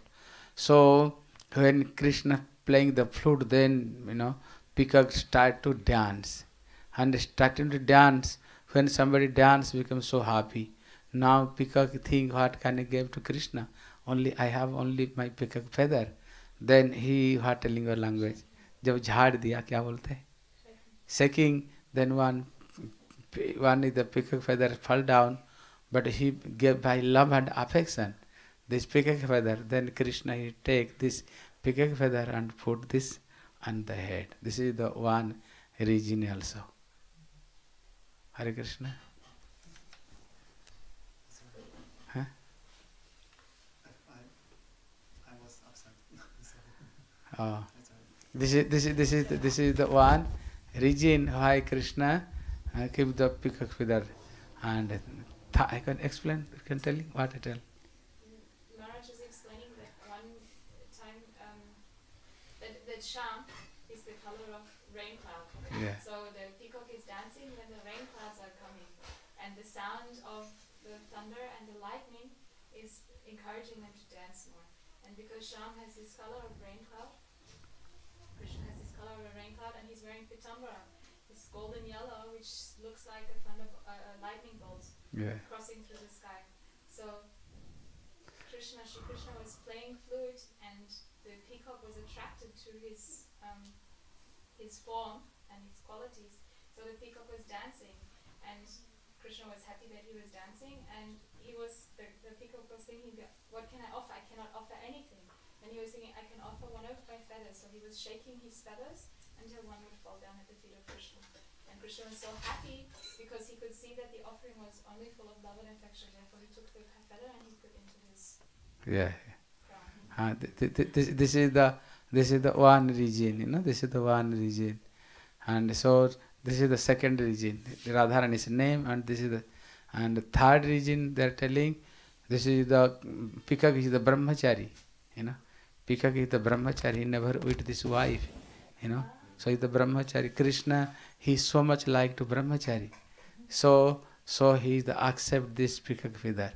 So when Krishna playing the flute, then you know, peacock start to dance, and starting to dance. When somebody dance, becomes so happy. Now peacock think, what can I give to Krishna? Only I have only my peacock feather. Then he what telling your language. जब झाड़ दिया क्या बोलते हैं shaking then one one is the peacock feather fall down but he gave by love and affection this peacock feather then krishna he take this peacock feather and put this on the head. This is the one region also. Hare krishna. Huh? Oh. this is this is this is this is the one region. Why krishna. Uh, keep the peacock feather and i can explain I can tell you what i tell Maharaj is explaining that one time um, that, that Sham is the color of rain cloud. Yeah. So the peacock is dancing when the rain clouds are coming, and the sound of the thunder and the lightning is encouraging them to dance more. And because Sham has this color of rain cloud, Krishna has this color of a rain cloud, and he's wearing pitambara, this golden yellow, which looks like a thunder, uh, a lightning bolt yeah crossing through the sky. So Krishna, Shri Krishna was playing flute, and the peacock was attracted to his um, his form and his qualities. So the peacock was dancing, and Krishna was happy that he was dancing, and he was the, the peacock was thinking, "What can I offer? I cannot offer anything." And he was thinking, "I can offer one of my feathers." So he was shaking his feathers until one would fall down at the feet of Krishna. And Krishna was so happy because he could see that the offering was only full of love and affection. Therefore, he took the feather and he put into his yeah. crown. uh, th- th- th- this, this is the this is the one region you know this is the one region. And so this is the second region. Radharani's name and this is the and the third region they are telling this is the peacock is the brahmachari you know. Peacock is the brahmachari. He never with this wife you know. So is the brahmachari krishna he is so much like to brahmachari so so he is the accept this peacock feather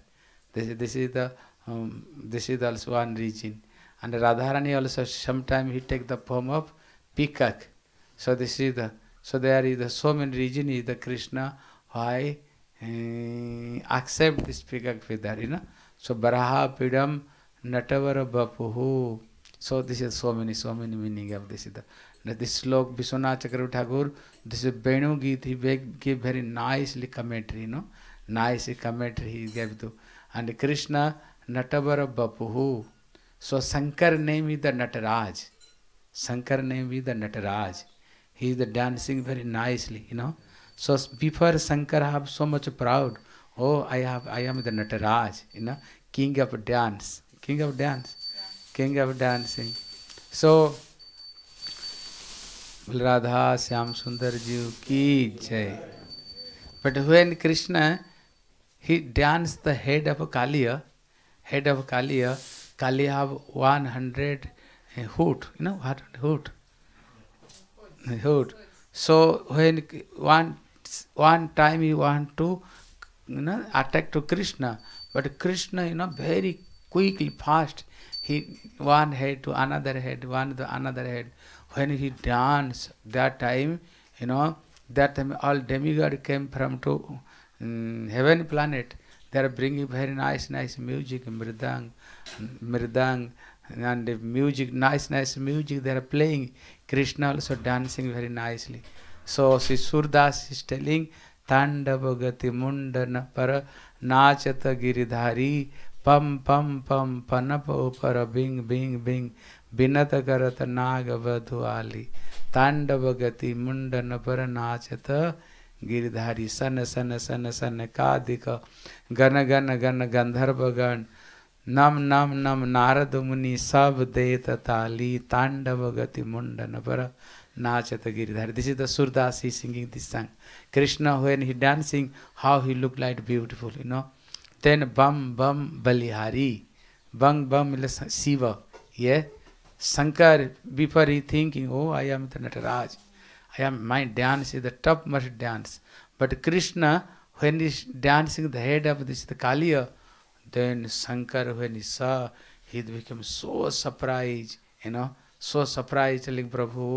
this is this is the um, this is also one region and radharani also sometime he take the form of peacock so this is the so there is the so many region is the krishna why uh, accept this peacock feather you know so baraha pidam Natavara Bapuhu. So this is so many, so many meaning of this. is The, this shloka Vishwanath Chakra Thakur, this Venu Geet he give very nicely commentary no? Nice commentary gave तो। And Krishna, नटवर बपू so Shankar name is the Nataraj. Shankar name is the Nataraj. He is the dancing very nicely you know? So before Shankar have so much proud oh I have I am the Nataraj you know king of dance king of dance king of dancing so Radha Shyam Sundar जीव की जय but when Krishna he dance the head of Kaliya head of Kaliya Kaliya one hundred hood you know one hundred hood hood so when one one time you want to you know attack to Krishna but Krishna you know very quickly fast he one head to another head one to another head When he dance that time, you know that time all demigod came from to um, heaven planet. They are bringing very nice nice music, mridang, mridang, and the music nice nice music they are playing. Krishna also dancing very nicely. So Sri Surdas is telling Tandavagati Mundana Para Nachata Giridhari Pam Pam Pam Panapo Para Bing बिनत करत नागवधुआली तांडव गति मुंडन पर नाचत गिरधारी सन सन सन सन का गन गन गन गंधर्व गण नम नम नम नारद मुनि सब देत ताली तांडव गति मुंडन पर नाचत Girdhari this is the Surdas he singing this song Krishna when he dancing how he look light beautiful you know then बम बम बलिहारी बम बम शिव ये? Shankar before he thinking oh i am the nataraj i am my dance is the topmost dance but krishna when he is dancing the head of this the kaliya then shankar when he saw he became so surprised you know so surprised telling prabhu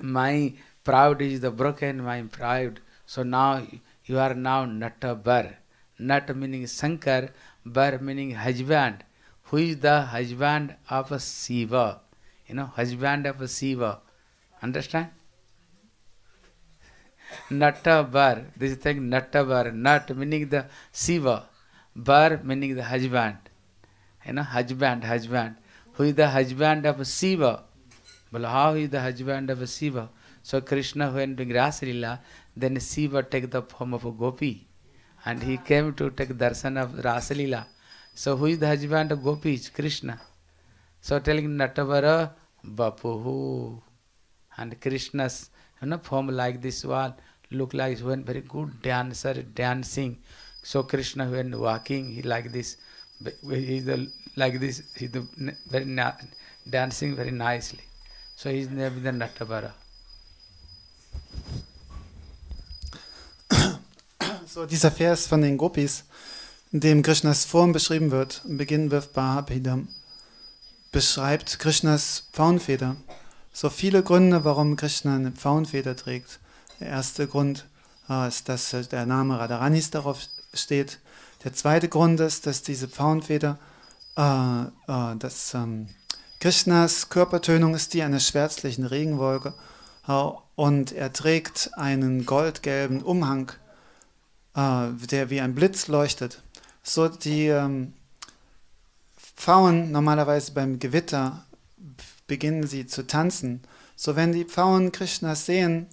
my pride is the broken, my pride. So now you are now Natabar. Nat meaning Shankar, Bar meaning husband. Who is the husband of a Shiva? You know, husband of a Shiva. Understand? Natabar. This is thing Natabar. Nat meaning the Shiva. Bar meaning the husband. You know, husband, husband. Who is the husband of Shiva? Well, how is the husband of Shiva? So Krishna when doing Rasalila, then Shiva take the form of a gopi. And he came to take darshan of Rasalila. So who is the husband of gopis? Krishna. So telling Natavara Bapuhu. And Krishna's you know, form like this one, look like when very good dancer dancing. So Krishna when walking, he like this, he is the, like this, he the very dancing very nicely. So his name is the Natavara. So dieser Vers von den Gopis, in dem Krishnas Form beschrieben wird, im Beginn wirft Bhavidam, beschreibt Krishnas Pfauenfeder. So viele Gründe, warum Krishna eine Pfauenfeder trägt. Der erste Grund äh, ist, dass der Name Radharanis darauf steht. Der zweite Grund ist, dass diese Pfauenfeder, äh, äh, dass ähm, Krishnas Körpertönung ist die einer schwärzlichen Regenwolke äh, und er trägt einen goldgelben Umhang, der wie ein Blitz leuchtet. So die ähm, Pfauen normalerweise beim Gewitter beginnen sie zu tanzen. So wenn die Pfauen Krishnas sehen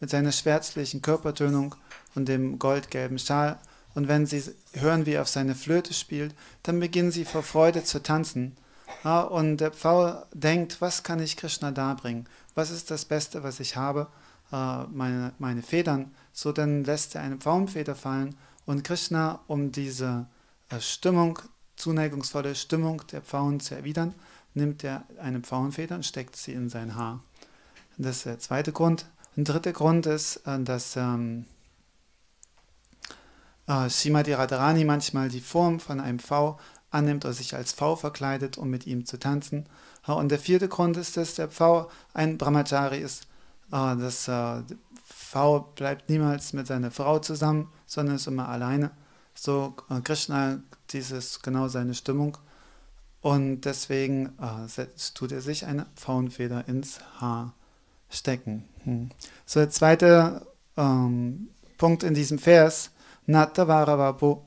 mit seiner schwärzlichen Körpertönung und dem goldgelben Schal und wenn sie hören, wie er auf seine Flöte spielt, dann beginnen sie vor Freude zu tanzen. Ja, und der Pfau denkt, was kann ich Krishna darbringen? Was ist das Beste, was ich habe? Äh, meine, meine Federn. So dann lässt er eine Pfauenfeder fallen und Krishna, um diese äh, Stimmung, zuneigungsvolle Stimmung der Pfauen zu erwidern, nimmt er eine Pfauenfeder und steckt sie in sein Haar. Das ist der zweite Grund. Ein dritter Grund ist, äh, dass ähm, äh, Radharani manchmal die Form von einem V annimmt oder sich als V verkleidet, um mit ihm zu tanzen. Und der vierte Grund ist, dass der V ein Brahmachari ist. Äh, V bleibt niemals mit seiner Frau zusammen, sondern ist immer alleine. So äh, Krishna, dieses genau seine Stimmung. Und deswegen äh, tut er sich eine Pfauenfeder ins Haar stecken. Hm. So, der zweite ähm, Punkt in diesem Vers, Natavarababu,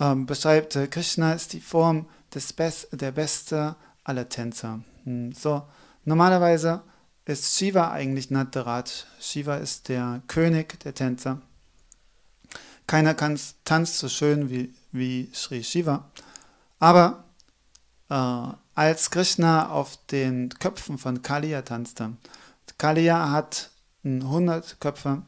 ähm, beschreibt, äh, Krishna ist die Form des Best, der beste aller Tänzer. Hm. So, normalerweise ist Shiva eigentlich Natarat. Shiva ist der König der Tänzer. Keiner kann, tanzt so schön wie, wie Sri Shiva. Aber äh, als Krishna auf den Köpfen von Kaliya tanzte, Kaliya hat 100 Köpfe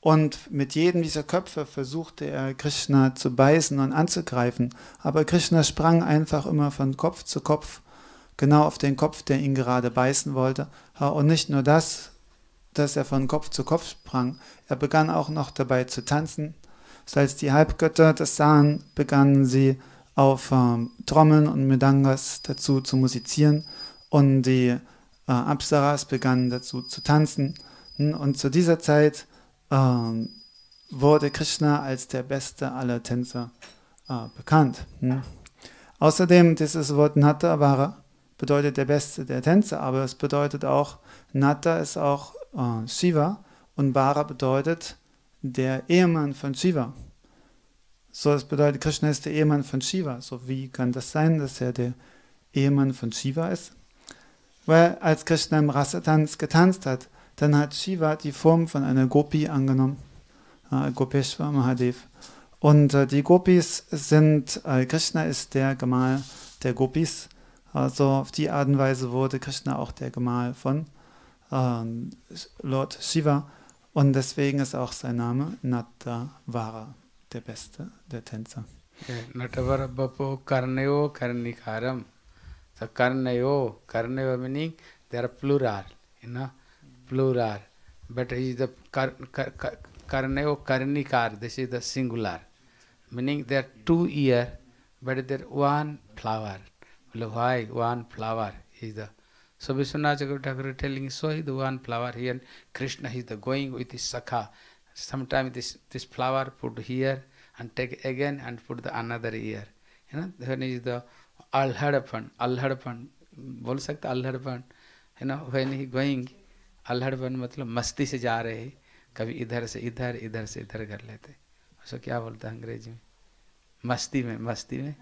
und mit jedem dieser Köpfe versuchte er Krishna zu beißen und anzugreifen. Aber Krishna sprang einfach immer von Kopf zu Kopf, genau auf den Kopf, der ihn gerade beißen wollte. Und nicht nur das, dass er von Kopf zu Kopf sprang, er begann auch noch dabei zu tanzen. So als die Halbgötter das sahen, begannen sie auf ähm, Trommeln und Medangas dazu zu musizieren und die äh, Apsaras begannen dazu zu tanzen. Und zu dieser Zeit ähm, wurde Krishna als der beste aller Tänzer äh, bekannt. Hm. Außerdem, dieses Wort Natavara bedeutet der beste der Tänzer, aber es bedeutet auch, Nata ist auch äh, Shiva und Bara bedeutet der Ehemann von Shiva. So, das bedeutet, Krishna ist der Ehemann von Shiva. So, wie kann das sein, dass er der Ehemann von Shiva ist? Weil als Krishna im Rasatanz getanzt hat, dann hat Shiva die Form von einer Gopi angenommen, äh, Gopeshwar Mahadev. Und äh, die Gopis sind, äh, Krishna ist der Gemahl der Gopis. Also auf die Art und Weise wurde Krishna auch der Gemahl von äh, Lord Shiva. Und deswegen ist auch sein Name Natavara, der Beste der Tänzer. Natavara Bapo Karnayo Karnikaram. So Karnayo, Karnayo meaning they are plural, you know, plural. But he is the kar, kar, kar, Karnayo Karnikar, this is the singular. Meaning there are two ear, but there one flower. बोले why one flower is the so Vishwanath Thakur telling so he the one flower here Krishna is the going with this सखा sometime this this flower put here and take again and put the another ear है ना then is the अल्हड़पन अल्हड़पन बोल सकते अल्हड़ अल्हड़पन है ना वेन ही गोइंग अल्हड़ अल्हड़पन मतलब मस्ती से जा रहे, कभी इधर से इधर इधर से इधर कर लेते। उसको क्या बोलते हैं अंग्रेज़ी में? मस्ती में मस्ती में?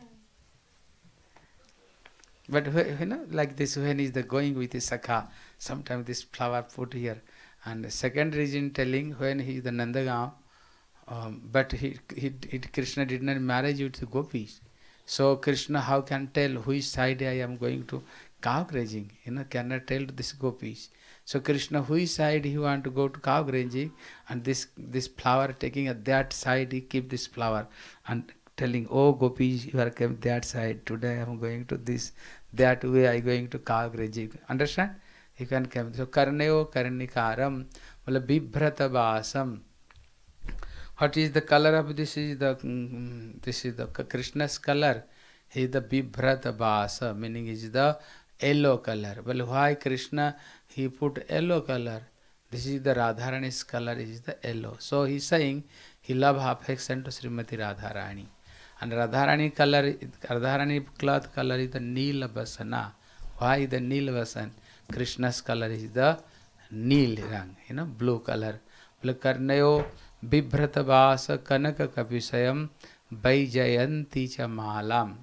But you know, like this, when is the going with his sakha, sometimes this flower put here. And the second reason telling when he is the Nandagaon, um, but he, he, he, Krishna did not marry with the gopis. So Krishna, how can tell which side I am going to cow grazing? You know, cannot tell to this gopis. So Krishna, which side he want to go to cow grazing, and this this flower taking at that side, he keep this flower and telling, oh gopis, you are came that side. Today I am going to this that way I going to call Rejig. Understand? You can come. So Karneo Karnikaram Bibhratabasam. What is the color of this is the mm, mm, this is the Krishna's color. He the Bibhratabasa, meaning is the yellow color. Well, why Krishna he put yellow color? This is the Radharani's color, is the yellow. So he's saying he love affection to Srimati Radharani. Neela Basana. Why the Neel Basan? Krishna's color is the Neel rang, you know, blue color. Karnayo Bibhratavasa Kanaka Kapisayam Baijayanti cha Mahalam.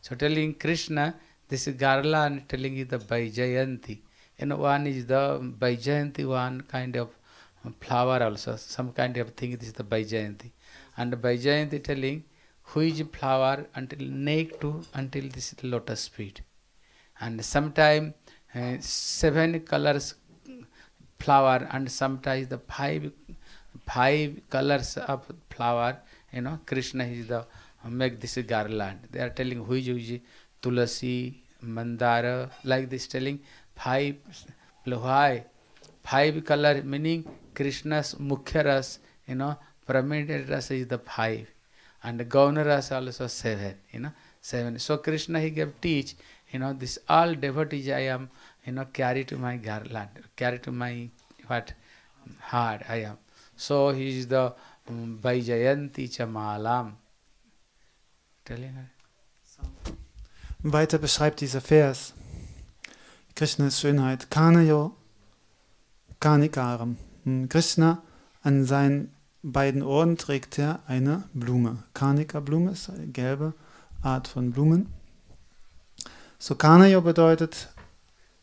So telling Krishna, this is garland telling you the Baijayanti. You know, one is the Baijayanti, one kind of flower also, some kind of thing, this is the Baijayanti. And Baijayanti telling which flower until neck to until this lotus feet. And sometime uh, seven colors flower and sometimes the five five colors of flower you know krishna is the make this garland they are telling which which tulasi mandara like this telling five why five color meaning krishna's mukhya ras you know predominant ras is the five and the governor ras also seven you know seven so krishna he gave teach you know this all devotees i am you know carry to my garland carry to my what heart i am so he is the um, Vaijayanti Chamalam. Telling her. Weiter beschreibt dieser Vers Krishnas Schönheit. Kanayo Kanikaram. Hm, Krishna an seinen beiden Ohren trägt er eine Blume. Kanika-Blume ist eine gelbe Art von Blumen. So Kanayo bedeutet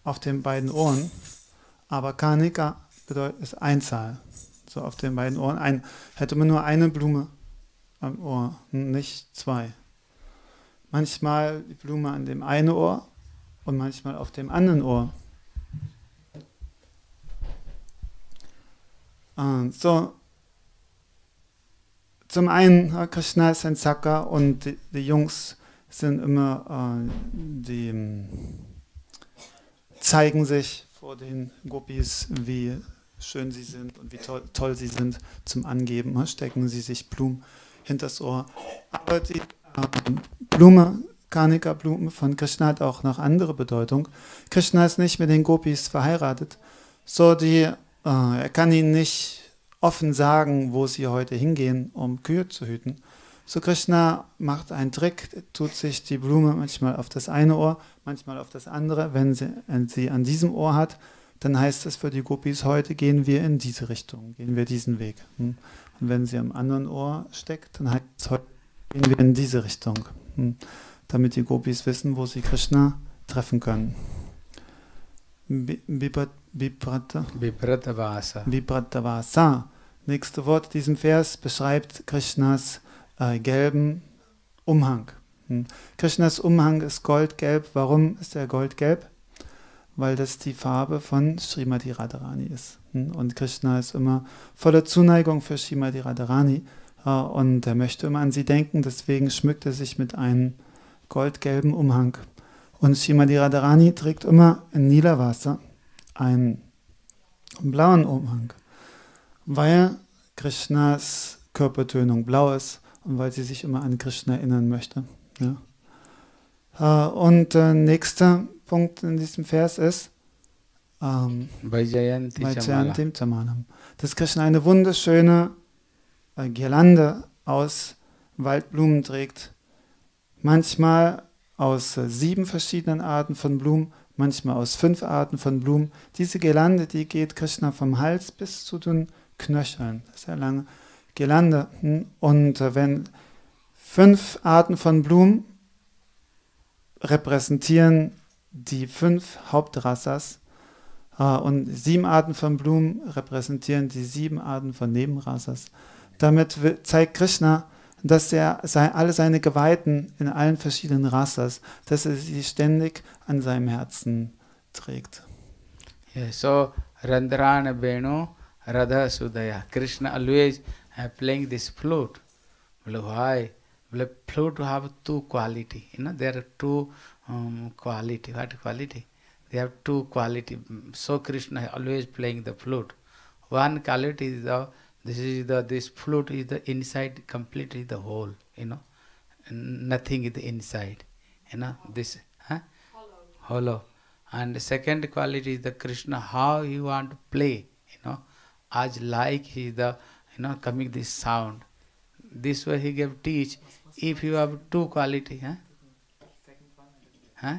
auf den beiden Ohren, aber Kanika bedeutet ist Einzahl. So auf den beiden Ohren ein, hätte man nur eine Blume am Ohr, nicht zwei. Manchmal die Blume an dem einen Ohr und manchmal auf dem anderen Ohr. Und so, zum einen, äh, Krishna ist ein Saka und die, die Jungs sind immer, äh, die ähm, zeigen sich vor den Gopis, wie schön sie sind und wie toll, toll sie sind zum Angeben. ne, Stecken sie sich Blumen hinters Ohr. Aber die ähm, Blume, Karnika-Blume von Krishna hat auch noch andere Bedeutung. Krishna ist nicht mit den Gopis verheiratet, so die, äh, er kann ihnen nicht offen sagen, wo sie heute hingehen, um Kühe zu hüten. So Krishna macht einen Trick, tut sich die Blume manchmal auf das eine Ohr, manchmal auf das andere. Wenn sie, wenn sie an diesem Ohr hat, dann heißt es für die Gopis, heute gehen wir in diese Richtung, gehen wir diesen Weg. Hm. Und wenn sie am anderen Ohr steckt, dann heißt es, heute gehen wir in diese Richtung. Hm. Damit die Gopis wissen, wo sie Krishna treffen können. Bi- Biprata. Vipratavasa. Vipratavasa. Nächste Wort diesem Vers beschreibt Krishnas äh, gelben Umhang. Hm. Krishnas Umhang ist goldgelb. Warum ist er goldgelb? Weil das die Farbe von Srimati Radharani ist. Hm. Und Krishna ist immer voller Zuneigung für Srimati Radharani äh, und er möchte immer an sie denken. Deswegen schmückt er sich mit einem goldgelben Umhang. Und Srimati Radharani trägt immer in Nilavasa einen blauen Umhang, weil Krishnas Körpertönung blau ist und weil sie sich immer an Krishna erinnern möchte. Ja. Äh, Und der nächste Punkt in diesem Vers ist ähm. Dass Krishna eine wunderschöne äh, Girlande aus Waldblumen trägt. Manchmal aus äh, sieben verschiedenen Arten von Blumen, manchmal aus fünf Arten von Blumen. Diese Girlande, die geht Krishna vom Hals bis zu den Knöcheln. Das ist eine lange Girlande. Und wenn fünf Arten von Blumen repräsentieren die fünf Hauptrassas, äh, und sieben Arten von Blumen repräsentieren die sieben Arten von Nebenrassas. Damit zeigt Krishna, dass er alle seine Geweihten in allen verschiedenen Rassas, dass er sie ständig an seinem Herzen trägt. Yeah, so Randrana Beno Radha Sudaya. Krishna always playing this flute. Why? Well, flute have two quality. You know, there are two um, quality. What quality? They have two quality. So Krishna always playing the flute. One quality is the this is the this flute is the inside completely the whole. You know, nothing is the inside. You know this. Huh? hollow. And the second quality is the Krishna, how he want to play, you know, as like he the, you know, coming this sound. This way he gave teach. If you have two quality, huh? Huh?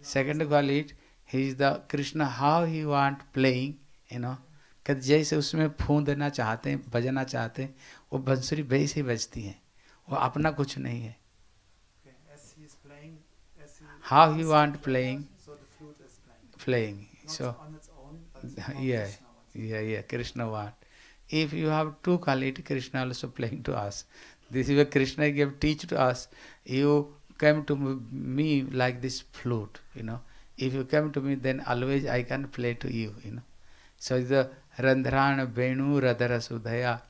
Second quality, he is the Krishna, how he want playing, you know. कभी जैसे उसमें फूँ देना चाहते हैं बजना चाहते हैं वो बंसुरी वैसे ही बजती है। वो अपना कुछ नहीं है। How you want playing playing so ये Krishna want if you have to quality Krishna also playing to us this is Krishna gave teach to us you came to me like this flute you know if you came to me then always I can play to you you know so is the रंध्राण वेणु रधर सुधया।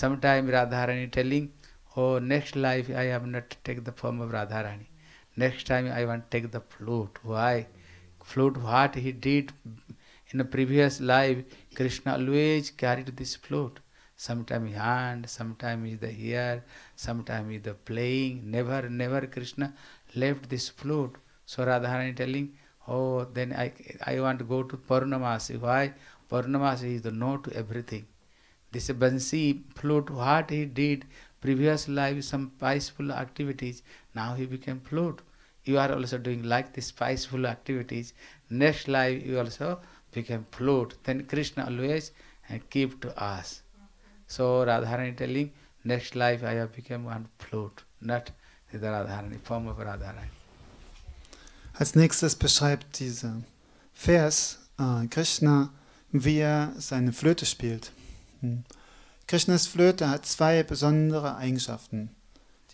Sometime Radharani telling oh next life I am not take the form of Radharani next time I want take the flute why flute what he did in a previous life Krishna always carry to this flute sometime hand sometime is the here sometime is the playing never never Krishna left this flute so Radharani telling oh then I I want go to Paurnamasi why Purnamasi is the no to everything. This Bansi flute, what he did previous life some spiceful activities, now he became flute. You are also doing like this spiceful activities. Next life you also became flute. Then Krishna always uh, keep to us. So Radharani telling, next life I have become one flute, not the Radharani, form of Radharani. Als nächstes beschreibt dieser Vers äh, Krishna, wie er seine Flöte spielt. Hm. Krishnas Flöte hat zwei besondere Eigenschaften.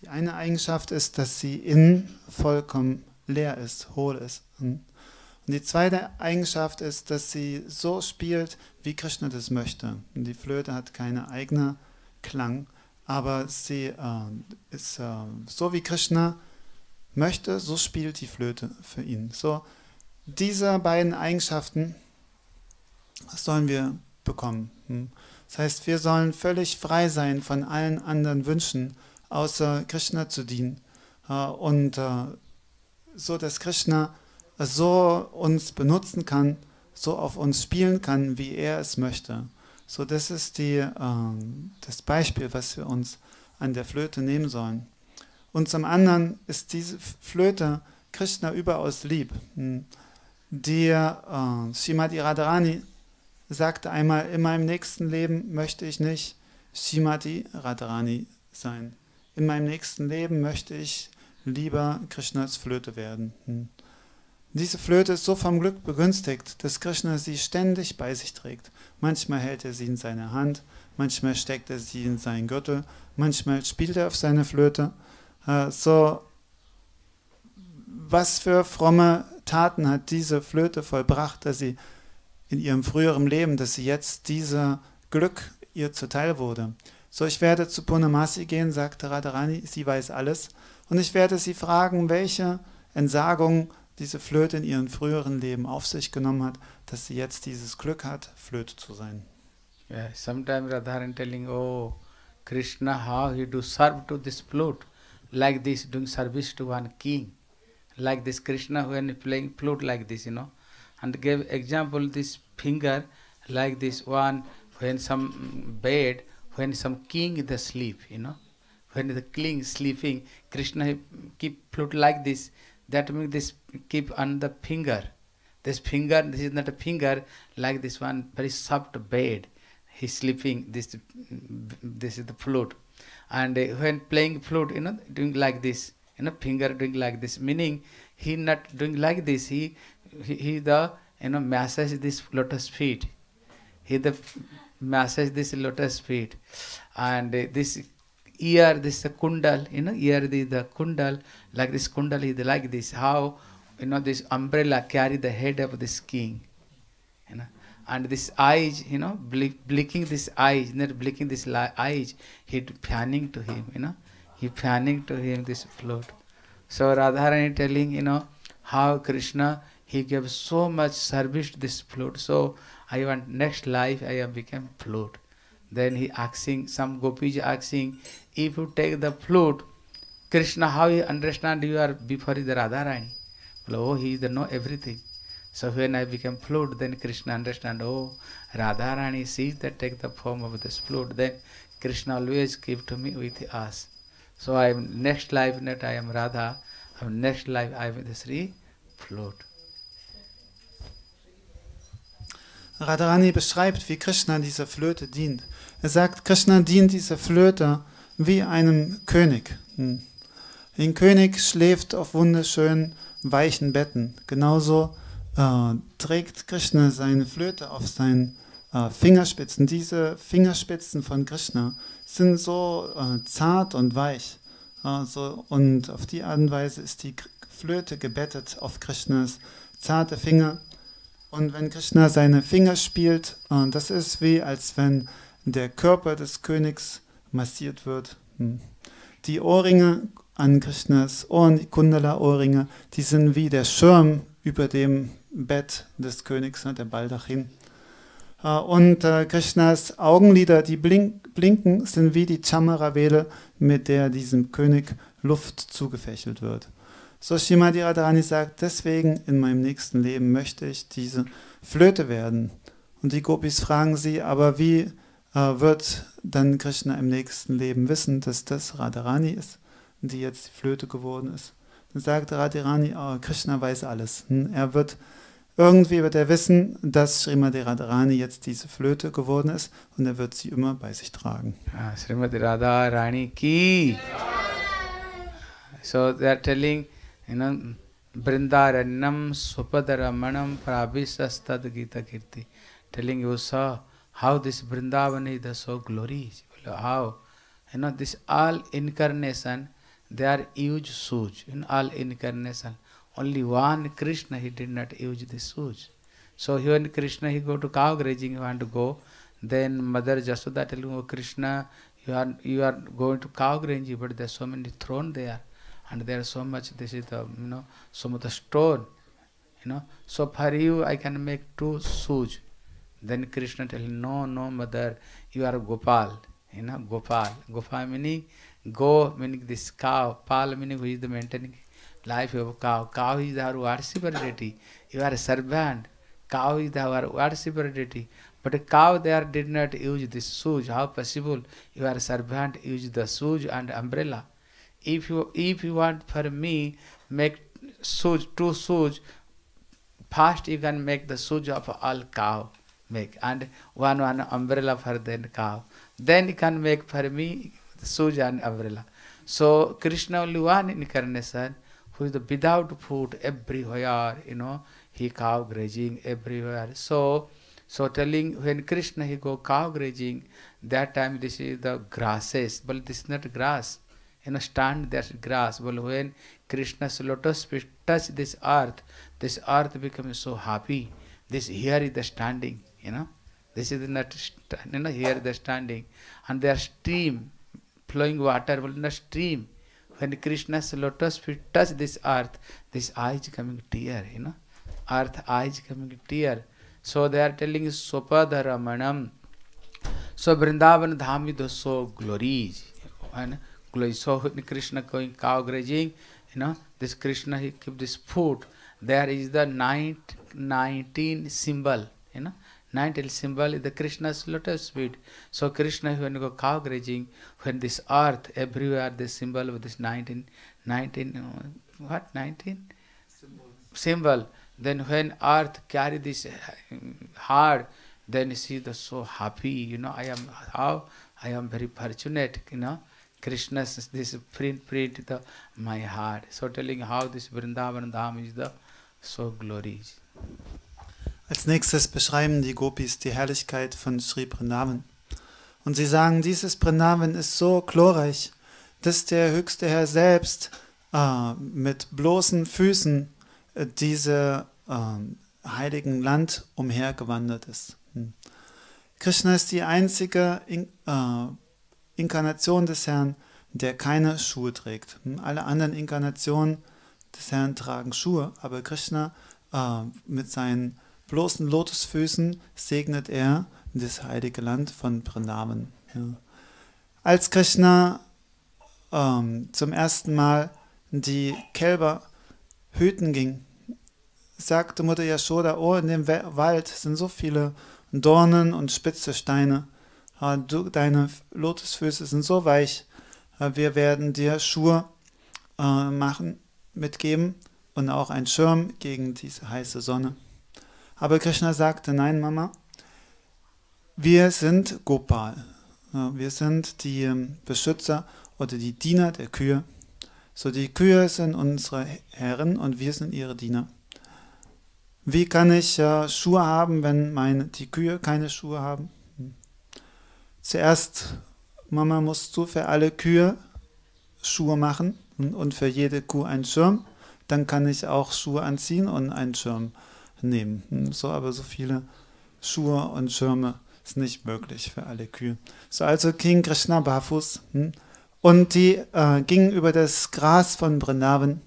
Die eine Eigenschaft ist, dass sie innen vollkommen leer ist, hohl ist. Hm. Und die zweite Eigenschaft ist, dass sie so spielt, wie Krishna das möchte. Und die Flöte hat keine eigene Klang, aber sie äh, ist äh, so wie Krishna möchte, so spielt die Flöte für ihn. So, diese beiden Eigenschaften sollen wir bekommen. Hm. Das heißt, wir sollen völlig frei sein von allen anderen Wünschen, außer Krishna zu dienen. Äh, Und äh, so, dass Krishna so uns benutzen kann, so auf uns spielen kann, wie er es möchte. So, das ist die, ähm, das Beispiel, was wir uns an der Flöte nehmen sollen. Und zum anderen ist diese Flöte Krishna überaus lieb. Hm. Die äh, Srimati Radharani sagte einmal, in meinem nächsten Leben möchte ich nicht Srimati Radharani sein. In meinem nächsten Leben möchte ich lieber Krishnas Flöte werden. Hm. Diese Flöte ist so vom Glück begünstigt, dass Krishna sie ständig bei sich trägt. Manchmal hält er sie in seine Hand, manchmal steckt er sie in seinen Gürtel, manchmal spielt er auf seine Flöte. Äh, so, was für fromme Taten hat diese Flöte vollbracht, dass sie in ihrem früheren Leben, dass sie jetzt dieser Glück ihr zuteil wurde. So, ich werde zu Purnamasi gehen, sagte Radharani, sie weiß alles, und ich werde sie fragen, welche Entsagung diese Flöte in ihrem früheren Leben auf sich genommen hat, dass sie jetzt dieses Glück hat, Flöte zu sein. Yeah, sometimes Radharan telling, oh, Krishna, how he do serve to this flute, like this, doing service to one king. Like this, Krishna when playing flute like this, you know, and gave example this finger like this one when some bed, when some king is asleep, you know, when the king sleeping, Krishna keep flute like this. That means this keep on the finger. This finger, this is not a finger like this one, very soft bed. He's sleeping. This, this is the flute, and when playing flute, you know, doing like this, you know, finger doing like this. Meaning, he not doing like this. He, he, he the you know massage this lotus feet. He the massage this lotus feet, and uh, this ear, this the kundal, you know, ear the, the kundal, like this kundal is like this. How you know this umbrella carry the head of this king, you know, and this eyes, you know, blink, blinking this eyes, not blinking this eyes, he fanning to him, you know, he fanning to him this float. So Radharani telling, you know, how Krishna he gave so much service to this flute. So I want next life I have become flute. Then he asking, some gopis asking, if you take the flute, Krishna, how you understand you are before the Radharani? Oh, he is the know everything. So when I became flute, then Krishna understand, oh, Radharani sees that take the form of this flute. Then Krishna always give to me with us. So I am next life not I am Radha, I am next life I am the Sri flute. Radharani beschreibt, wie Krishna dieser Flöte dient. Er sagt, Krishna dient dieser Flöte wie einem König. Hm. Ein König schläft auf wunderschönen, weichen Betten. Genauso äh, trägt Krishna seine Flöte auf seinen äh, Fingerspitzen. Diese Fingerspitzen von Krishna sind so äh, zart und weich. Äh, so, und auf die Art und Weise ist die Flöte gebettet auf Krishnas zarte Finger. Und wenn Krishna seine Finger spielt, äh, das ist wie als wenn der Körper des Königs massiert wird. Hm. Die Ohrringe an Krishnas Ohren, die Kundala-Ohrringe, die sind wie der Schirm über dem Bett des Königs, ne, der Baldachin. Äh, Und äh, Krishnas Augenlider, die blink, blinken, sind wie die Chamara-Wedel, mit der diesem König Luft zugefächelt wird. So Shimadi Radharani sagt, deswegen in meinem nächsten Leben möchte ich diese Flöte werden. Und die Gopis fragen sie, aber wie äh, wird dann Krishna im nächsten Leben wissen, dass das Radharani ist, die jetzt die Flöte geworden ist. Dann sagt Radharani, oh, Krishna weiß alles. Hm, Er wird, irgendwie wird er wissen, dass Srimati Radharani jetzt diese Flöte geworden ist und er wird sie immer bei sich tragen. Ah, Srimati Radha Rani ki. So they are telling, है ना वृंदारण्यम सुपद रमणम प्राभिशस्तद गीता कीर्ति telling you स how this Vrindavan is the so glory बोलो हाउ है ना this all incarnation they are use shoes in all incarnation only one Krishna he did not use this shoes so he one Krishna he go to cow grazing one to go then mother Yashoda telling oh Krishna you are you are going to cow grazing but there so many thorn they are And there is so much, this is the, you know, some of the stone, you know. So for you, I can make two suj. Then Krishna tell no, no, mother, you are Gopal, you know, Gopal. Gopal meaning, go meaning this cow, Pal meaning who is the maintaining life of cow. Cow is our worshipper deity. You are a servant. Cow is our worshipper deity. But cow there did not use this suj. How possible? You are servant, use the suj and umbrella. If you if you want for me, make suj, two suj, first you can make the suj of all cow make and one one umbrella for the cow. Then you can make for me suj and umbrella. So Krishna only one incarnation who is the without food everywhere, you know, he cow grazing everywhere. So so telling when Krishna he go cow grazing, that time this is the grasses, but this is not grass. You know, stand there's grass. But when Krishna's lotus feet touch this earth, this earth becomes so happy. This here is the standing, you know. This is not, you know, here the standing. And there stream, flowing water, will not stream. When Krishna's lotus feet touch this earth, this eyes coming tear, you know. Earth eyes coming tear. So they are telling Sopadharamanam. So Vrindavan Dham so glories. So when Krishna going cow grazing, you know, this Krishna he keep this food. There is the nine, 19 symbol, you know. 19 symbol is the Krishna's lotus feet. So Krishna when you go cow grazing, when this earth everywhere the symbol of this 19, 19 uh, what 19 symbol. Then when earth carry this uh, hard, then you see the so happy. You know, I am how I am very fortunate. You know, Krishna's this print print the my heart. So telling how this Vrindavan Dham is the so glories. Als nächstes beschreiben die Gopis die Herrlichkeit von Sri Vrindavan. Und sie sagen, dieses Vrindavan ist so glorreich, dass der höchste Herr selbst äh, mit bloßen Füßen äh, diese äh, heiligen Land umhergewandert ist. Hm. Krishna ist die einzige In äh, Inkarnation des Herrn, der keine Schuhe trägt. Alle anderen Inkarnationen des Herrn tragen Schuhe, aber Krishna äh, mit seinen bloßen Lotusfüßen segnet er das heilige Land von Vrindavan. Ja. Als Krishna ähm, zum ersten Mal die Kälber hüten ging, sagte Mutter Yashoda, oh, in dem Wald sind so viele Dornen und spitze Steine. Du, deine Lotusfüße sind so weich. Ah, Wir werden dir Schuhe äh, machen, mitgeben und auch einen Schirm gegen diese heiße Sonne. Aber Krishna sagte, nein, Mama, wir sind Gopal. Wir sind die ähm, Beschützer oder die Diener der Kühe. So, die Kühe sind unsere Herren und wir sind ihre Diener. Wie kann ich äh, Schuhe haben, wenn meine, die Kühe keine Schuhe haben? Zuerst, Mama, musst du für alle Kühe Schuhe machen und, für jede Kuh einen Schirm. Dann kann ich auch Schuhe anziehen und einen Schirm nehmen. Hm, So, aber so viele Schuhe und Schirme ist nicht möglich für alle Kühe. So, also ging Krishna barfuß hm, und die äh, gingen über das Gras von Vrindavan.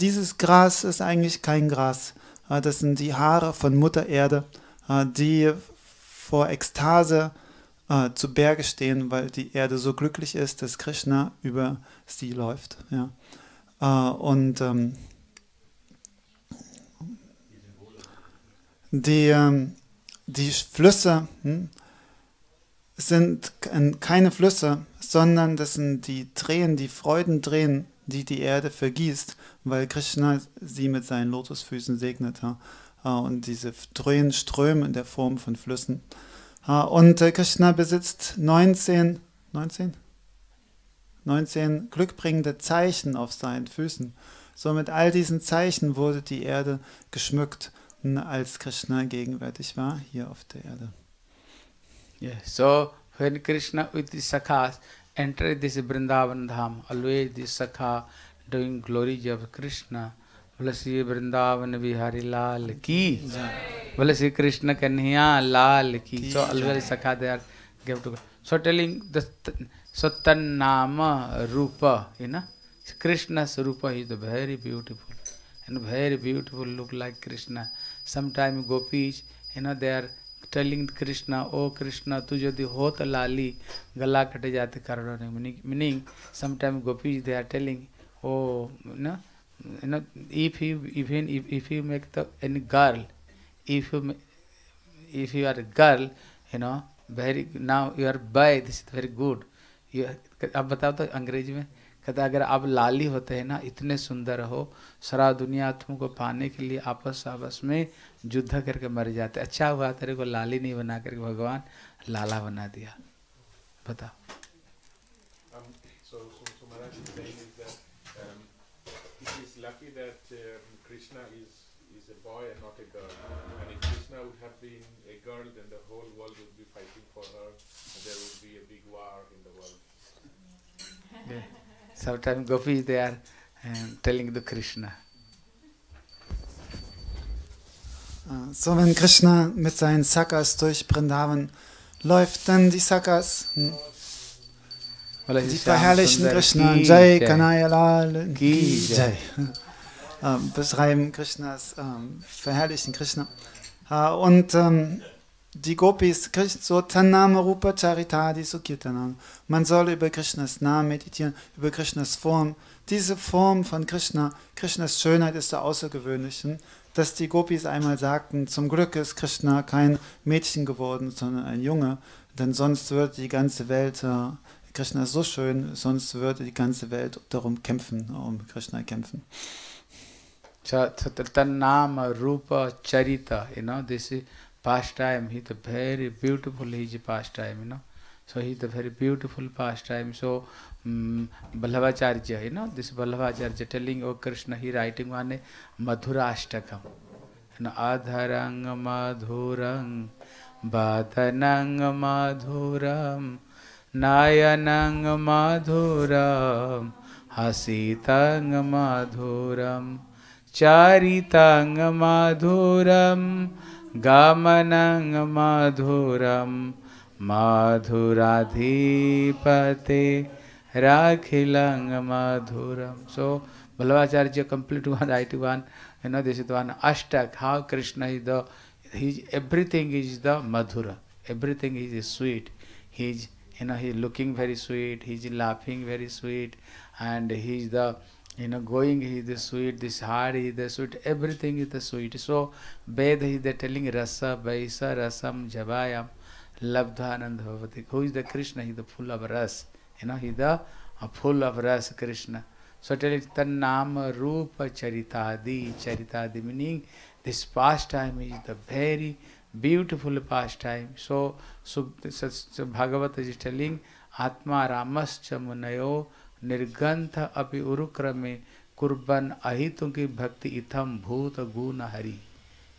Dieses Gras ist eigentlich kein Gras. Das sind die Haare von Mutter Erde, die vor Ekstase äh, zu Berge stehen, weil die Erde so glücklich ist, dass Krishna über sie läuft. Ja. Äh, und ähm, die, ähm, die Flüsse, hm, sind keine Flüsse, sondern das sind die Tränen, die Freudentränen, die die Erde vergießt, weil Krishna sie mit seinen Lotusfüßen segnet. ja. Ah, Und diese Tränen strömen in der Form von Flüssen. Ah, Und äh, Krishna besitzt 19, 19? 19 glückbringende Zeichen auf seinen Füßen. So mit all diesen Zeichen wurde die Erde geschmückt, als Krishna gegenwärtig war hier auf der Erde. Yeah. So when Krishna with the Sakhas entered this Vrindavan Dham, always this Sakha doing glories of Krishna. बोले श्री वृंदावन बिहारी लाल की बोले श्री कृष्ण कन्हैया लाल की so अलवरी सखा they gift so telling the सतन नाम रूप है ना कृष्ण स्वरूप is very beautiful and very beautiful look like Krishna sometime gopis है ना they are telling Krishna oh Krishna तू यदि हो तो लाली गला कटे जाते करोड़ों meaning sometime gopis they are telling oh ना you know if you even if, if you make the any girl if you if you are a girl you know very now you are boy this is very good you अब बताओ तो अंग्रेज़ी में कहते अगर आप लाली होते हैं ना इतने सुंदर हो सारा दुनिया तुमको पाने के लिए आपस आपस में युद्ध करके मर जाते अच्छा हुआ तेरे को लाली नहीं बना करके भगवान लाला बना दिया बताओ Um, so, so, so lucky that um, Krishna is, is a boy and not a girl. And if Krishna would have been a girl, then the whole world would be fighting for her, and there would be a big war in the world. Sometimes gopis they are um, telling the Krishna. Ah, So, wenn Krishna mit seinen Sakas durch Vrindavan läuft, dann die Sakas, hm, Sie verherrlichen ähm, ähm, Krishna, Jai Kanayalal, Ki Jai. Beschreiben Krishnas, verherrlichen Krishna. Und ähm, die Gopis, so Tanama Rupa Charitadi Sukirtanam. Man soll über Krishnas Namen meditieren, über Krishnas Form. Diese Form von Krishna, Krishnas Schönheit ist der Außergewöhnlichen, dass die Gopis einmal sagten, zum Glück ist Krishna kein Mädchen geworden, sondern ein Junge, denn sonst würde die ganze Welt... Äh, Krishna ist so schön, sonst würde die ganze Welt darum kämpfen, um Krishna kämpfen. Tannama Rupa Charita, you know, this is pastime. He's a very beautiful he's a pastime, you know. So he's a very beautiful pastime. So um, Ballavacharya, you know, this Ballavacharya telling, oh Krishna, he writing one Madhura Ashtakam. You know, Adharang Madhurang Badanang Madhuram नयनं मधुरं हसितं मधुरं चरितं मधुरं गमनं मधुरं मधुराधिपते राखिलं मधुरं so Vallabhacharya complete one I T one you know this is one Ashtak how Krishna is the he is everything is the Madhur everything is sweet his you know, he's looking very sweet, he's laughing very sweet, and he's the, you know, going is the sweet, this heart is the sweet, everything is the sweet. So, Ved is the telling Rasa, Vaisa, Rasam, Javayam, Labdhanand Bhavati. Who is the Krishna? He the full of ras. You know, he the full of ras Krishna. So tell it Tannam Rupa Charitadi. Charitadi meaning this pastime is the very beautiful pastime. So, Bhagavat is telling Atma Ramascha Munayo Nirgantha api urukrame kurban ahitunki bhakti itham bhuta guna hari.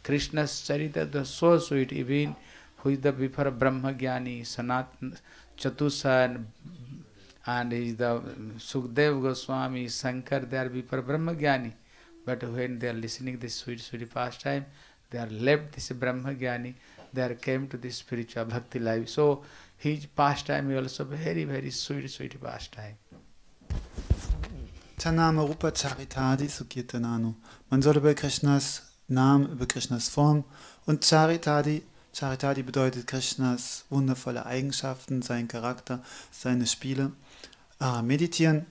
Krishna's charita is so sweet, even who is the before Brahma Jnani, Sanat Chatusan, and is the Sukdev Goswami, Shankar, they are before Brahma Jnani. But when they are listening this sweet, sweet pastime, they are left this Brahma Jnani, they are came to this spiritual bhakti life. So his pastime is also very, very sweet, sweet pastime. Tanama Rupa Charitadi Sukirtananu. Man soll über Krishnas Namen, über Krishnas Form und Charitadi, Charitadi bedeutet Krishnas wundervolle Eigenschaften, sein Charakter, seine Spiele, äh, meditieren.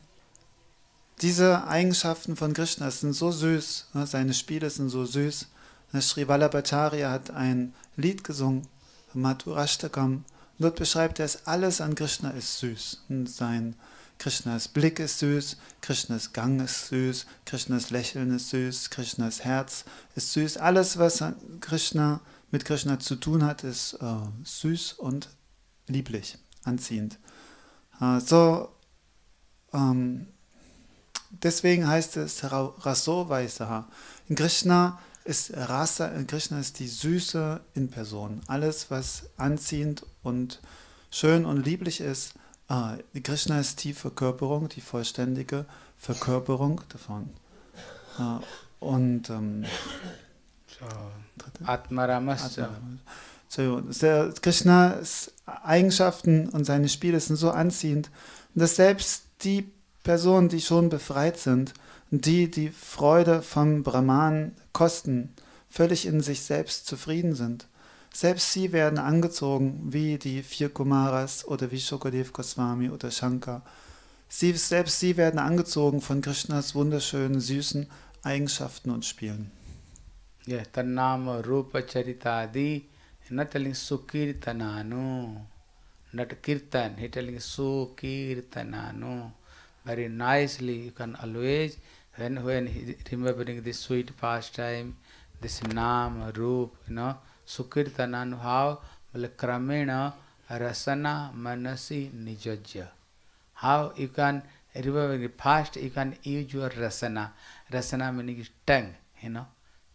Diese Eigenschaften von Krishna sind so süß, ja, seine Spiele sind so süß. Sri Vallabhacharya hat ein Lied gesungen, Mathurashtakam, dort beschreibt er es, alles an Krishna ist süß. Und sein Krishnas Blick ist süß, Krishnas Gang ist süß, Krishnas Lächeln ist süß, Krishnas Herz ist süß. Alles, was Krishna, mit Krishna zu tun hat, ist äh, süß und lieblich, anziehend. Äh, so, ähm, deswegen heißt es Ra- Raso Vaisaha. In Krishna ist Rasa, in Krishna ist die Süße in Person. Alles, was anziehend und schön und lieblich ist, äh, Krishna ist die Verkörperung, die vollständige Verkörperung davon. Äh, und ähm, So? Atmaramasya. Sehr, Krishnas Eigenschaften und seine Spiele sind so anziehend, dass selbst die Personen, die schon befreit sind, die die Freude vom Brahman kosten, völlig in sich selbst zufrieden sind. Selbst sie werden angezogen, wie die vier Kumaras oder wie Shokadev Goswami oder Shankar. Sie, selbst sie werden angezogen von Krishnas wunderschönen, süßen Eigenschaften und Spielen. Yeah, Tannama Rupa Charitadi. Not telling Sukirtananu. Not Kirtan. Very nicely, you can always, when, when he, remembering this sweet pastime, this Nam, Rup, you know, Sukirtananu, how? Kramena Rasana Manasi Nijajya. How you can remember fast you can use your rasana. Rasana meaning tongue, you know,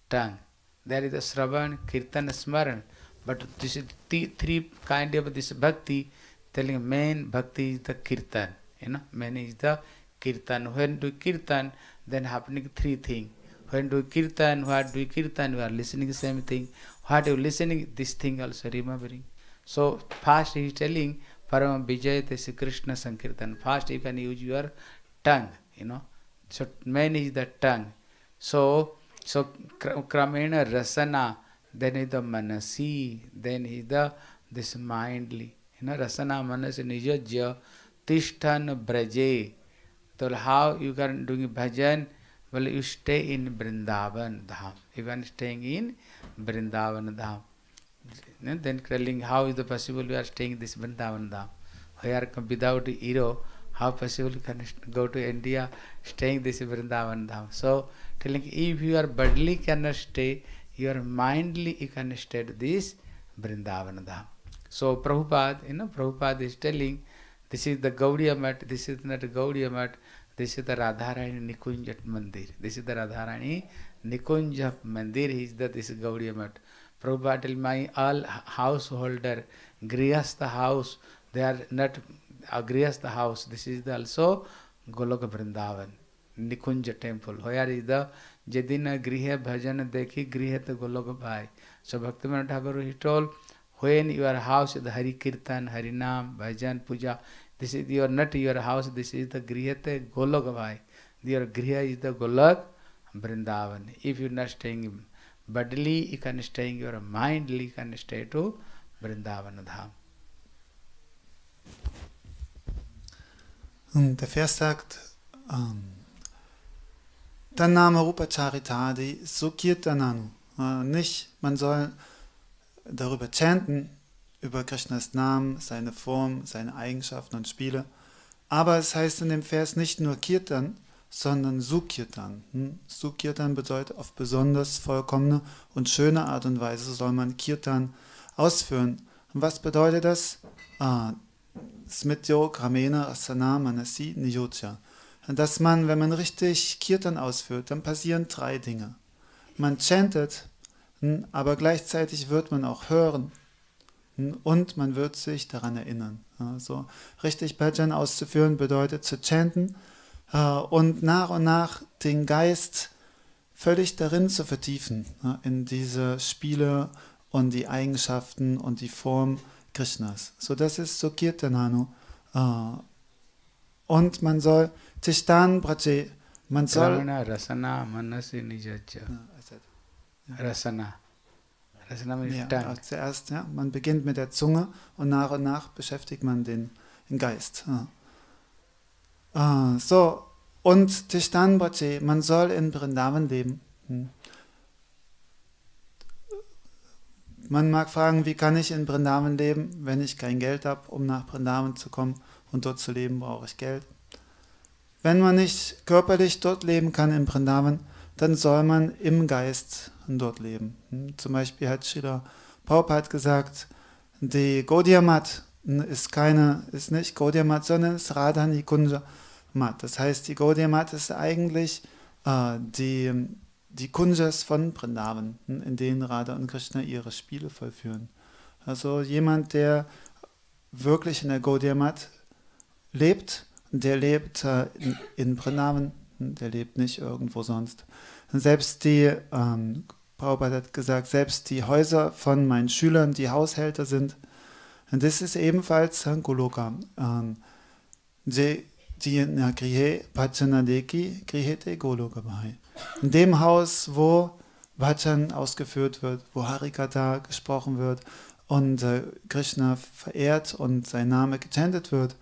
tongue. There is a Sravan, Kirtan, Smaran. But this is the three kind of this bhakti, telling main bhakti is the Kirtan. You know, main is the Kirtan. When do Kirtan, then happening three things. When do Kirtan, what do Kirtan, you are listening same thing. What are you listening, this thing also remembering. So first he is telling Parama Vijayate Sri Krishna Sankirtan. First you can use your tongue, you know. So main is the tongue. So so kra- kramena rasana, then is the manasi, then is the this mindly. You know, rasana manasi nijajya tishtan braje. So how you can doing bhajan? Well, you stay in Vrindavan Dham. You can staying in Vrindavan Dham. Then telling how is the possible we are staying this Vrindavan Dham. Come without hero, how possible you can go to India staying this Vrindavan Dham. So telling if you are bodily cannot stay, your mindly you can stay this Vrindavan Dham. So Prabhupada, you know, Prabhupada is telling this is the Gaudiya Mat, this is not Gaudiya Mat, this is the Radharani Nikunj Mandir. This is the Radharani Nikunj Mandir is the this Gaudiya Math Prabhu Patil my all householder गृहस्थ house they are not गृहस्थ house this is the also Goloka Vrindavan Nikunj temple हो यार is the यदि न गृह भजन देखी गृह तो गोलोक भाई सो भक्त मन ठाकुर हि हुए in your house the Hari kirtan हरिनाम भजन पूजा this is your not your house, this is the Grihate Golok Bhai. Your Griha is the Golok Vrindavan. If you are not staying bodily, you can stay in your mindly, you can stay to Vrindavan Dham. Und der Vers sagt, ähm, Name Rupa Charitadi Sukirtananu. Äh, nicht, man soll darüber chanten, über Krishnas Namen, seine Form, seine Eigenschaften und Spiele. Aber es heißt in dem Vers nicht nur Kirtan, sondern Sukirtan. Hm? Sukirtan bedeutet auf besonders vollkommene und schöne Art und Weise soll man Kirtan ausführen. Und was bedeutet das? Ah, Smityo Gramena Asana Manasi Niyotya. Dass man, wenn man richtig Kirtan ausführt, dann passieren drei Dinge. Man chantet, hm, aber gleichzeitig wird man auch hören und man wird sich daran erinnern. Also richtig Bhajan auszuführen bedeutet zu chanten äh, und nach und nach den Geist völlig darin zu vertiefen, in diese Spiele und die Eigenschaften und die Form Krishnas. So das ist so Kirtananu. Äh, und man soll Tishtan Braje, man soll Rasana Manasi Nijaja. Ja, also, Rasana. Rasana means ja, zuerst, ja, man beginnt mit der Zunge und nach und nach beschäftigt man den, den Geist. Ja. Ah, so, und Tishtan Braje, man soll in Vrindavan leben. Hm. Man mag fragen, wie kann ich in Brindavan leben, wenn ich kein Geld habe, um nach Brindavan zu kommen und dort zu leben, brauche ich Geld. Wenn man nicht körperlich dort leben kann in Brindavan, dann soll man im Geist dort leben. Hm, Zum Beispiel hat Srila Prabhupada gesagt, die Gaudiya Mat ist keine, ist nicht Gaudiya Mat, sondern ist Radhani Mat. Das heißt, die Gaudiya Mat ist eigentlich äh, die, die Kunjas von Vrindavan, hm, in denen Radha und Krishna ihre Spiele vollführen. Also jemand, der wirklich in der Gaudiya Mat lebt, der lebt äh, in, in Vrindavan, hm, der lebt nicht irgendwo sonst. Selbst die, ähm, Prabhupada hat gesagt, selbst die Häuser von meinen Schülern, die Haushälter sind, und das ist ebenfalls Goloka. Ähm, die, die na, Grihe Bhajanadeki Grihete Goloka Bahai. In dem Haus, wo Bhajan ausgeführt wird, wo Harikata gesprochen wird und äh, Krishna verehrt und sein Name gechantet wird,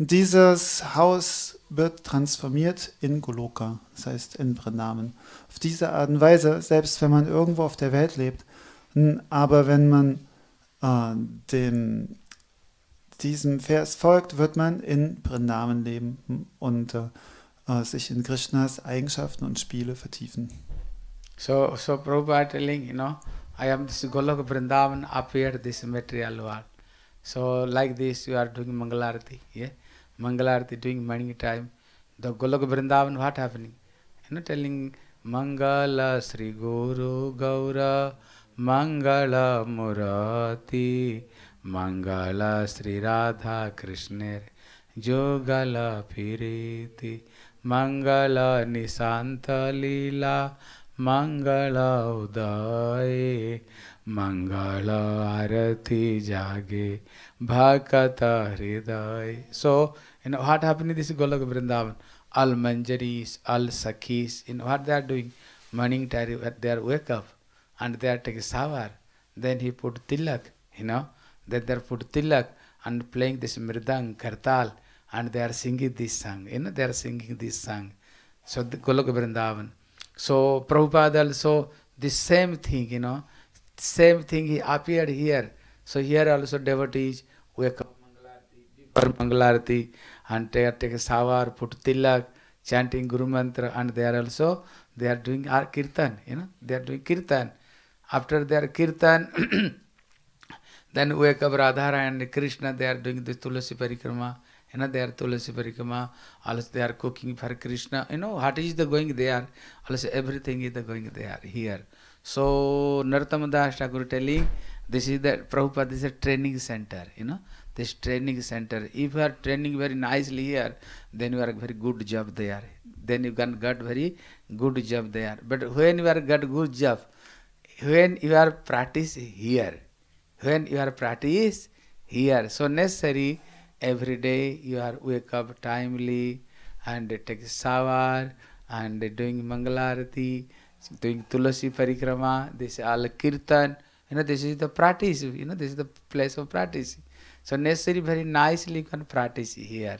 dieses Haus wird transformiert in Goloka, das heißt in Vrindavan. Auf diese Art und Weise, selbst wenn man irgendwo auf der Welt lebt, n- aber wenn man äh, dem, diesem Vers folgt, wird man in Vrindavan leben hm, und äh, äh, sich in Krishnas Eigenschaften und Spiele vertiefen. So, so Prabhupada telling, you know, I am this Goloka Vrindavan up here, this material world. So like this, you are doing Mangalarati, yeah? Mangalarati doing many time. The Goloka Vrindavan, what happening? You know, telling Mangala Sri Guru Gaura, Mangala Murati, Mangala Sri Radha Krishna, Jogala Piriti, Mangala Nisanta Lila, Mangala Udaye, Mangala Arati Jage, Bhakata Hriday. So, you know what happened in this Golok Vrindavan? All manjaris, all sakhis, you know what they are doing? Morning time, they are wake up and they are taking shower. Then he put tilak, you know. Then they are put tilak and playing this mridang, kartal, and they are singing this song. You know, they are singing this song. So the Golok Vrindavan. So Prabhupada also the same thing, you know, same thing he appeared here. So here also devotees wake up सावर मंगलारती अंत अट सावर पुटतिला chanting guru mantra and they are also they are doing our kirtan you know they are doing kirtan after they are kirtan then वे कब Radha and Krishna they are doing the Tulsi parikrama you know they are Tulsi parikrama also they are cooking for Krishna you know what is the going they are also everything is the going they are here so Narottam Das Thakur telling this is the Prabhupada this a training centre you know this training center. If you are training very nicely here, then you are very good job there. Then you can get very good job there. But when you are get good job, when you are practice here, when you are practice here, so necessary every day you are wake up timely and take shower and doing Mangalarati, doing Tulasi Parikrama, this is all Kirtan, you know, this is the practice, you know, this is the place of practice. So necessary very nicely you can practice here.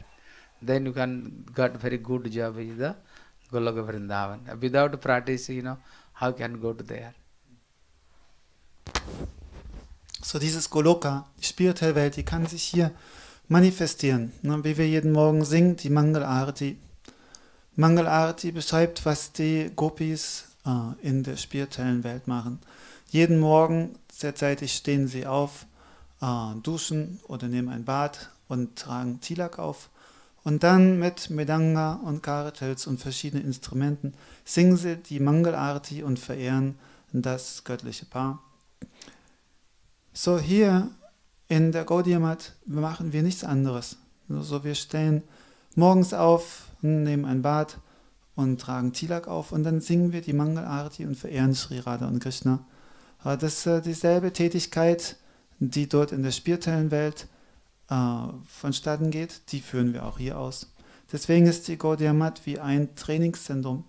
Then you can get very good job in the Goloka Vrindavan. Without practice, you know, how can go to there? So dieses Goloka, die spirituelle Welt, die kann sich hier manifestieren. Ne? Wie wir jeden Morgen singen, die Mangal Arati. Mangal Arati beschreibt, was die Gopis äh, in der spirituellen Welt machen. Jeden Morgen sehr zeitig stehen sie auf, äh, duschen oder nehmen ein Bad und tragen Tilak auf. Und dann mit Medanga und Karatels und verschiedenen Instrumenten singen sie die Mangal Arati und verehren das göttliche Paar. So hier in der Gaudiamat machen wir nichts anderes. So wir stehen morgens auf, nehmen ein Bad und tragen Tilak auf und dann singen wir die Mangal Arati und verehren Sri Radha und Krishna. Das ist dieselbe Tätigkeit, die dort in der spirituellen Welt äh, vonstatten geht, die führen wir auch hier aus. Deswegen ist die Gaudiya Mat wie ein Trainingszentrum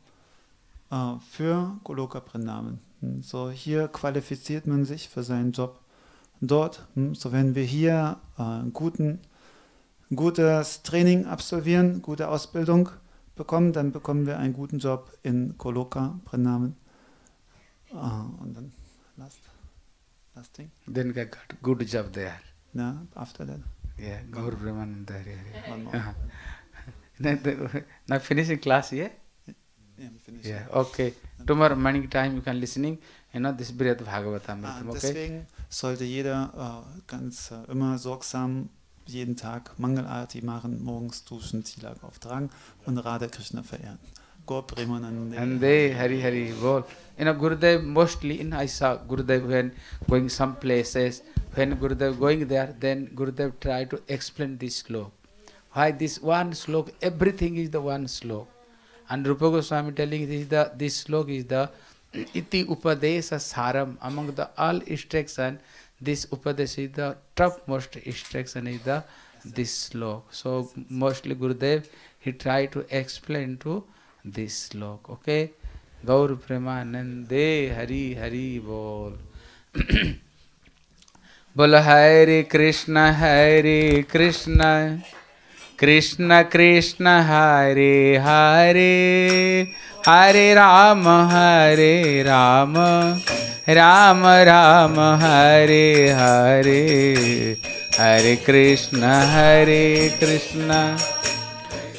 äh, für Goloka Vrindavan. So hier qualifiziert man sich für seinen Job dort. hm, So wenn wir hier äh, guten, gutes Training absolvieren, gute Ausbildung bekommen, dann bekommen wir einen guten Job in Goloka Vrindavan. Äh, Und dann last. Last thing. Then I got good job there. No, after that, Yeah, Gaur Brahmananda Hari one more. Uh-huh. Now the- now finishing class, yeah? Yeah, I'm finished. Yeah, okay. Tomorrow morning time you can listening, you know, this Brihad Ah, Bhagavatamritam, okay? deswegen sollte jeder äh, ganz äh, immer sorgsam jeden Tag Mangalarti machen, morgens duschen, Tilak auftragen und Radha Krishna verehren. को Premanand. And they Hari हरी बोल इन अ गुरुदेव mostly in I saw Gurudev when going some places when Gurudev going there then Gurudev try to explain this shloka why this one shloka everything is the one shloka and Rupa Goswami telling this the this shloka is the इति उपदेश सारम among the all instruction this उपदेश is the topmost instruction is the this shloka so mostly Gurudev he tried to explain to this slok. Okay Gaur प्रेमानंदे हरि हरि बोल बोल हरे कृष्ण हरे कृष्ण कृष्ण कृष्ण हरे हरे हरे राम हरे राम राम राम हरे हरे हरे कृष्ण हरे कृष्ण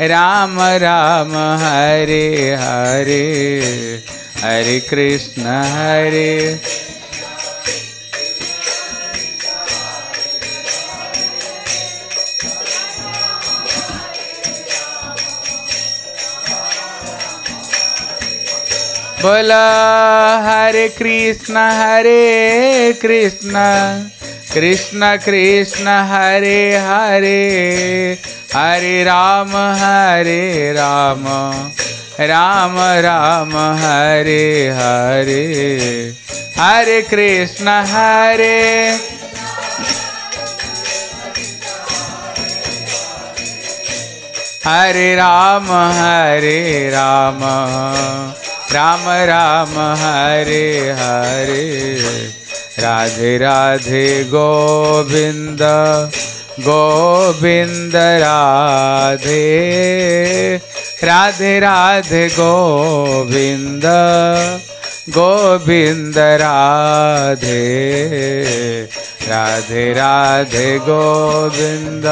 राम राम, हरे हरे हरे कृष्ण, हरे। बोलो, हरे कृष्ण हरे कृष्ण कृष्ण कृष्ण, हरे हरे। हरे राम हरे राम राम राम, हरे हरे। हरे कृष्ण, हरे। हरे राम हरे राम राम राम, हरे हरे। राधे राधे, गोविंद। गोविंद राधे राधे राधे गोविंद गोविंद राधे राधे राधे गोविंद।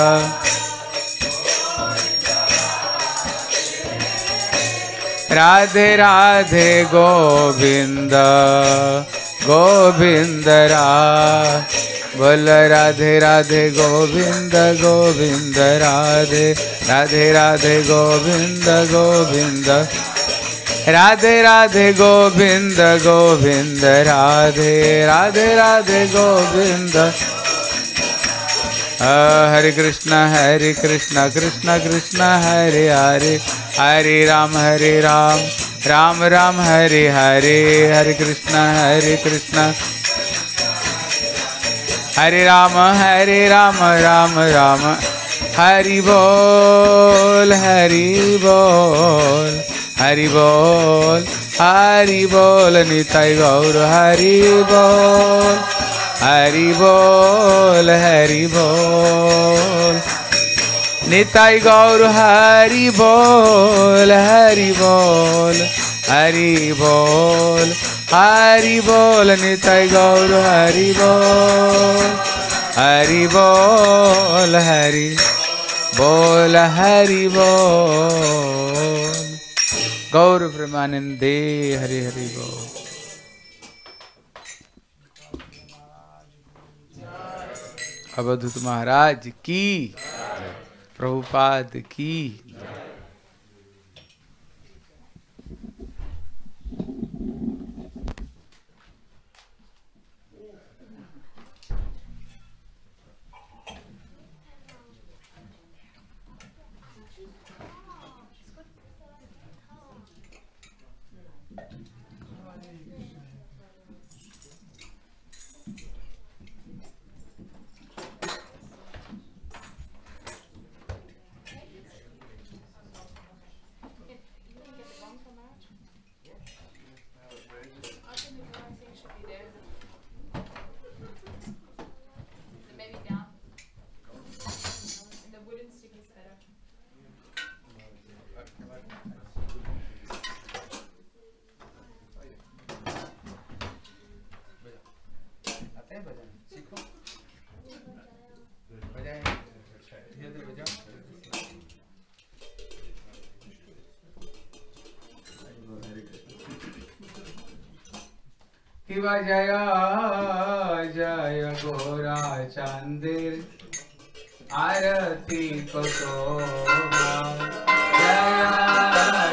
राधे राधे गोविंद गोविंद राधे बोल राधे राधे गोविंद गोविंद राधे। राधे राधे गोविंद गोविंद। राधे राधे गोविंद गोविंद राधे। राधे राधे गोविंद। हरे कृष्ण हरे कृष्ण कृष्ण कृष्ण, हरे हरे। हरे राम हरे राम। राम राम, हरे हरे। हरे कृष्ण हरे कृष्ण। हरे राम हरे राम राम राम। हरि बोल हरि बोल। हरि बोल हरि बोल नितय गौर। हरि बोल हरि बोल हरि बोल। नितय गौर हरि बोल हरि बोल। हरि बोल हरि बोल नितय गौर, हरि बोल। हरि बोल हरि बोल हरि बोल। गौर प्रेमानंदे, हरि हरि बोल। अवधुत महाराज की, प्रभुपाद की। शिव जय जय गोरा चंदिर आरती को जया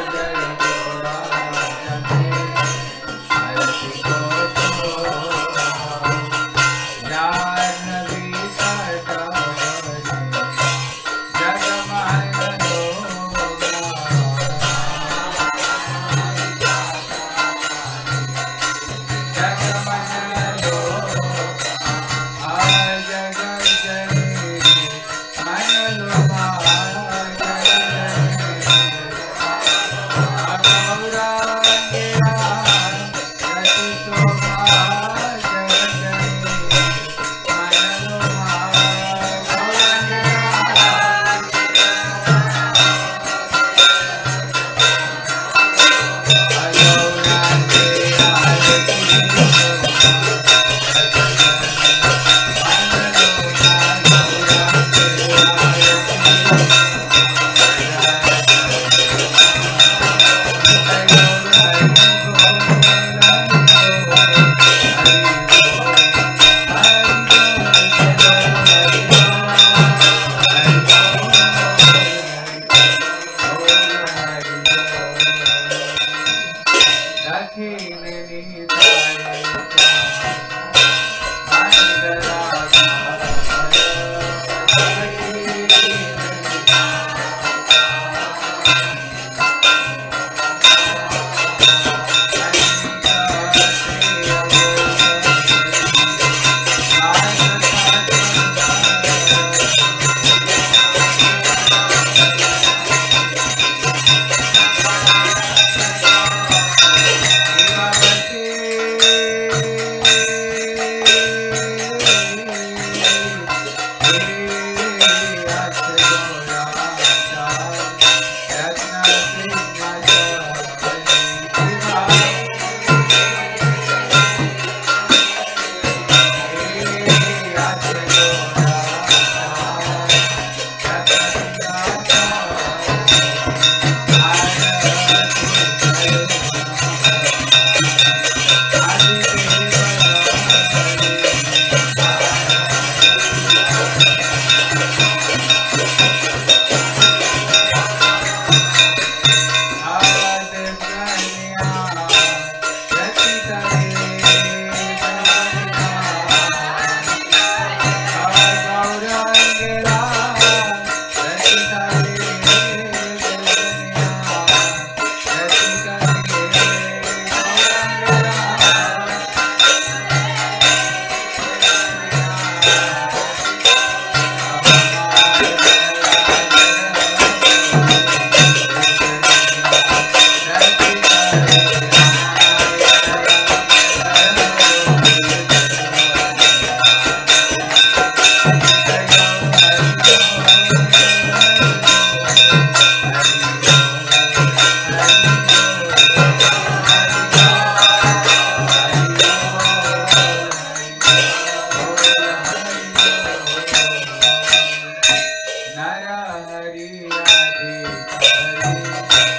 え、ち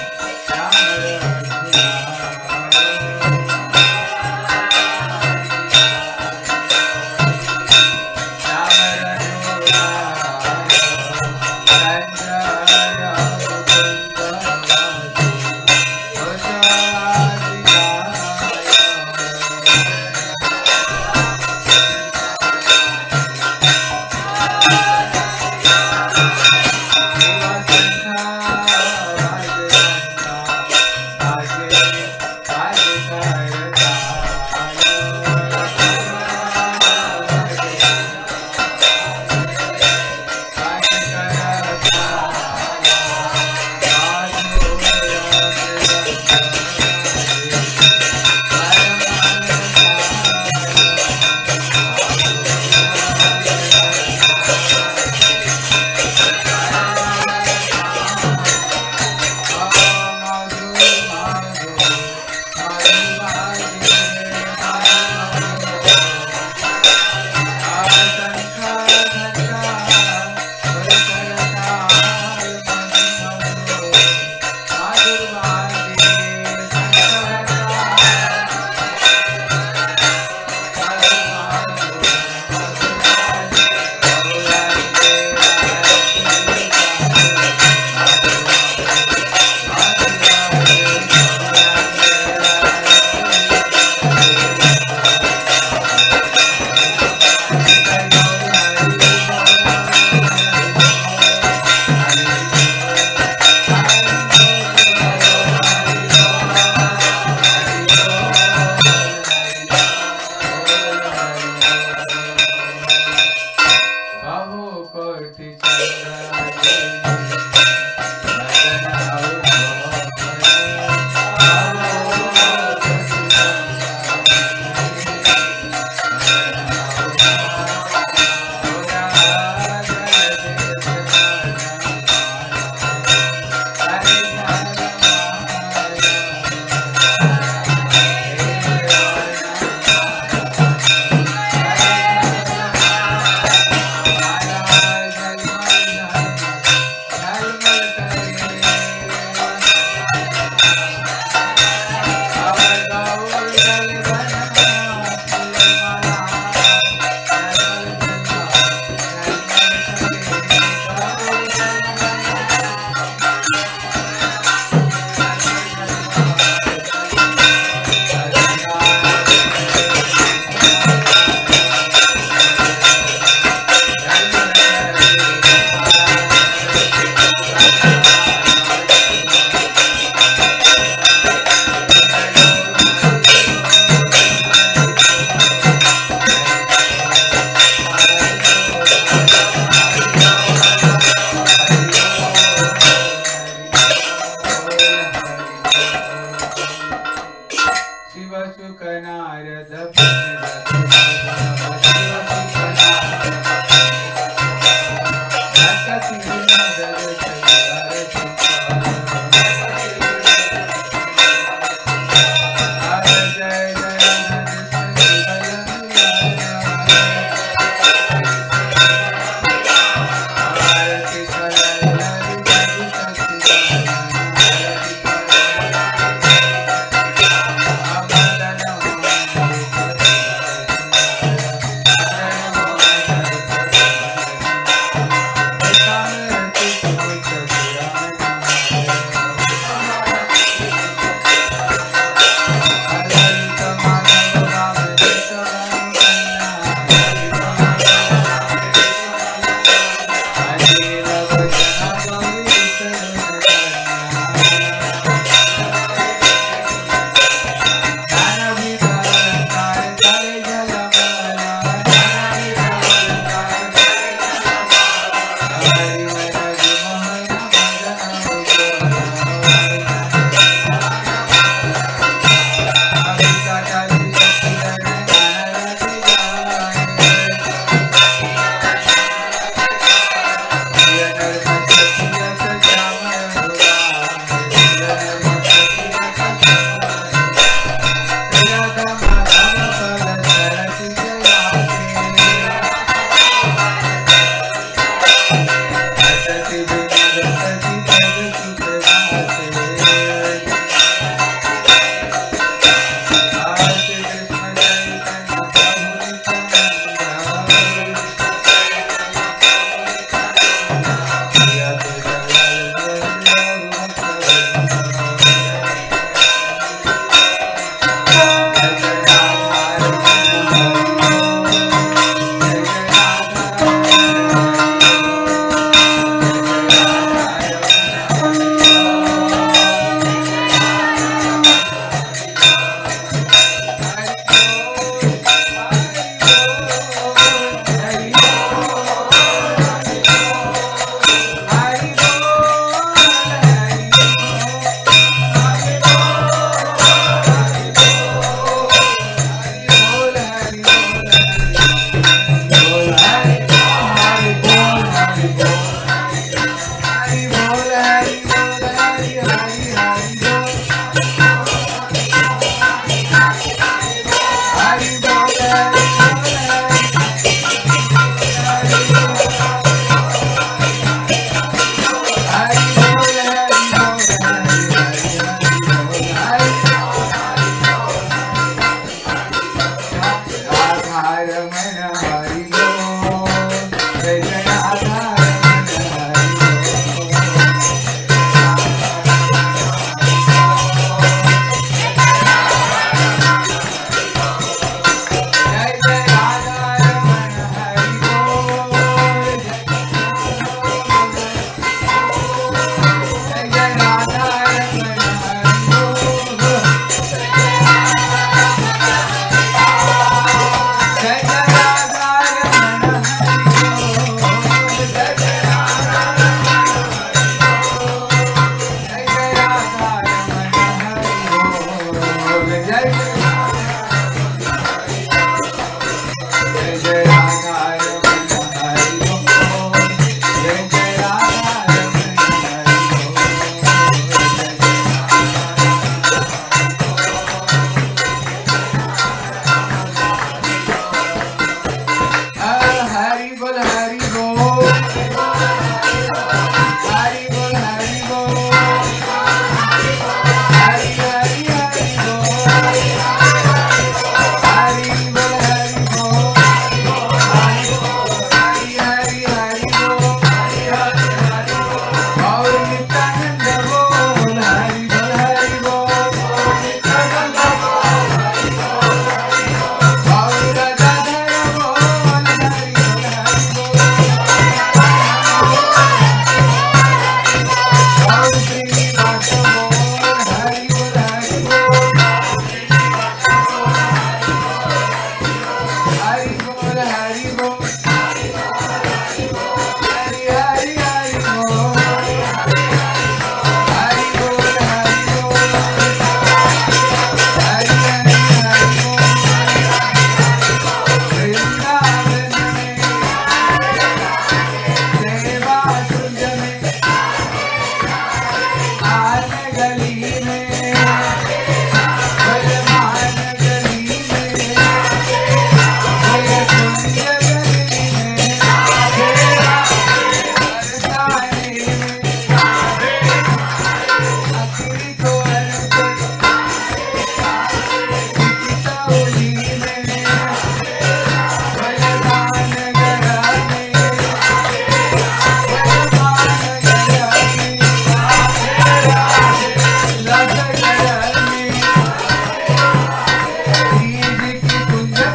ょ。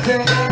Yeah.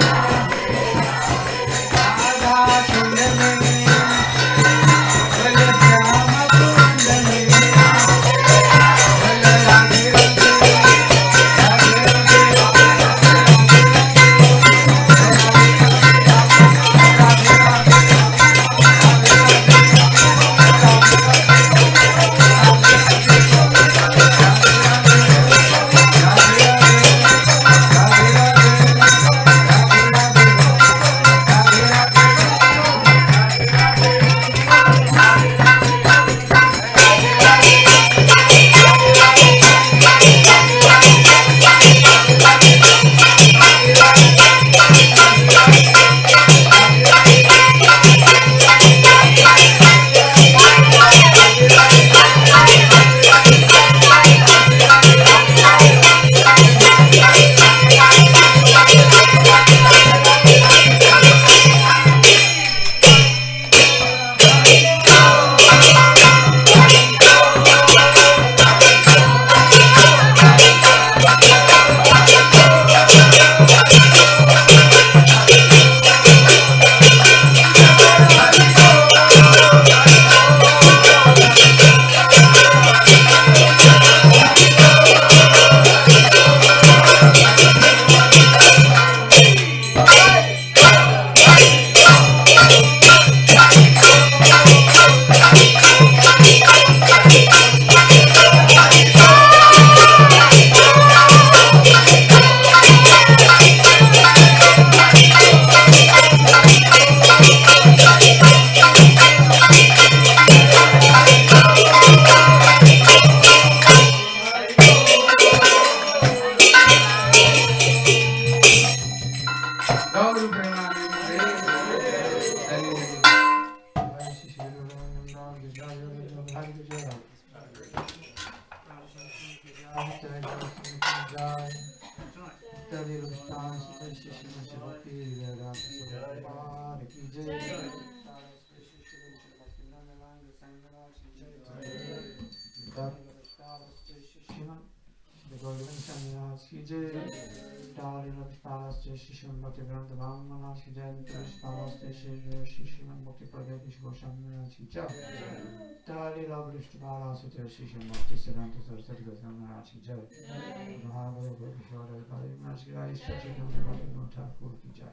ashgari shashakam samadhanam thakur ki jai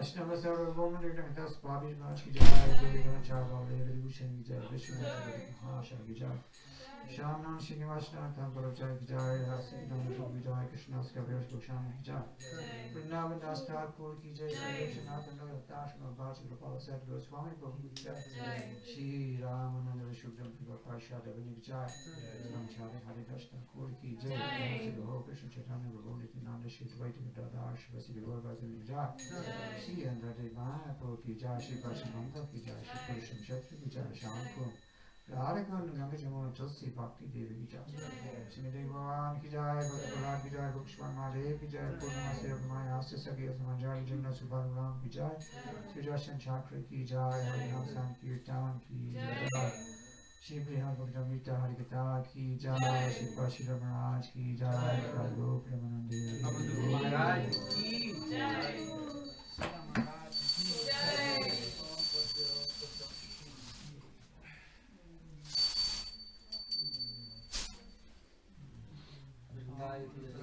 ashnam sarvam nirnam tas pavi na ki jai gurudana charvam vedhu shen ki jai vishnu ki jai mahasha ki jai Shyam नाम श्रीनिवास नाथ हम प्रचार की जय नाम तो की जय कृष्णदास का प्रवेश श्याम की जय वृंदावन दास ठाकुर की जय कृष्णनाथ नरताश नवास कृपा सत गोस्वामी प्रभु की जय श्री राम नंद शुद्धम कृपा शाद अभिनी की जय हम चाहे हरि दास ठाकुर की जय श्री गो कृष्ण चैतन्य प्रभु के नाम से श्री द्वैत गदाधर शिव श्री गौर वासुदेव की जय श्री अंदर अंधदेव प्रभु की जय श्री कृष्ण मंत्र की जय श्री कृष्ण शत्रु की जय शाम को राधेखंड गंगे जमुन जस्सी भक्ति देवी की जय श्रीदेव भगवान की जय भगवान की जय गोपीश्वर महादेव की जय पूर्णिमा से माया से सगे समाचार जमुना सुभान राम की जय श्री दर्शन ठाकरे की जय हरिनाम सन कीर्तन की जय श्री बिहार भक्तमीता हरिकता की जय श्री परशु रमणाज की जय प्रभु प्रेमानंद देव की जय decir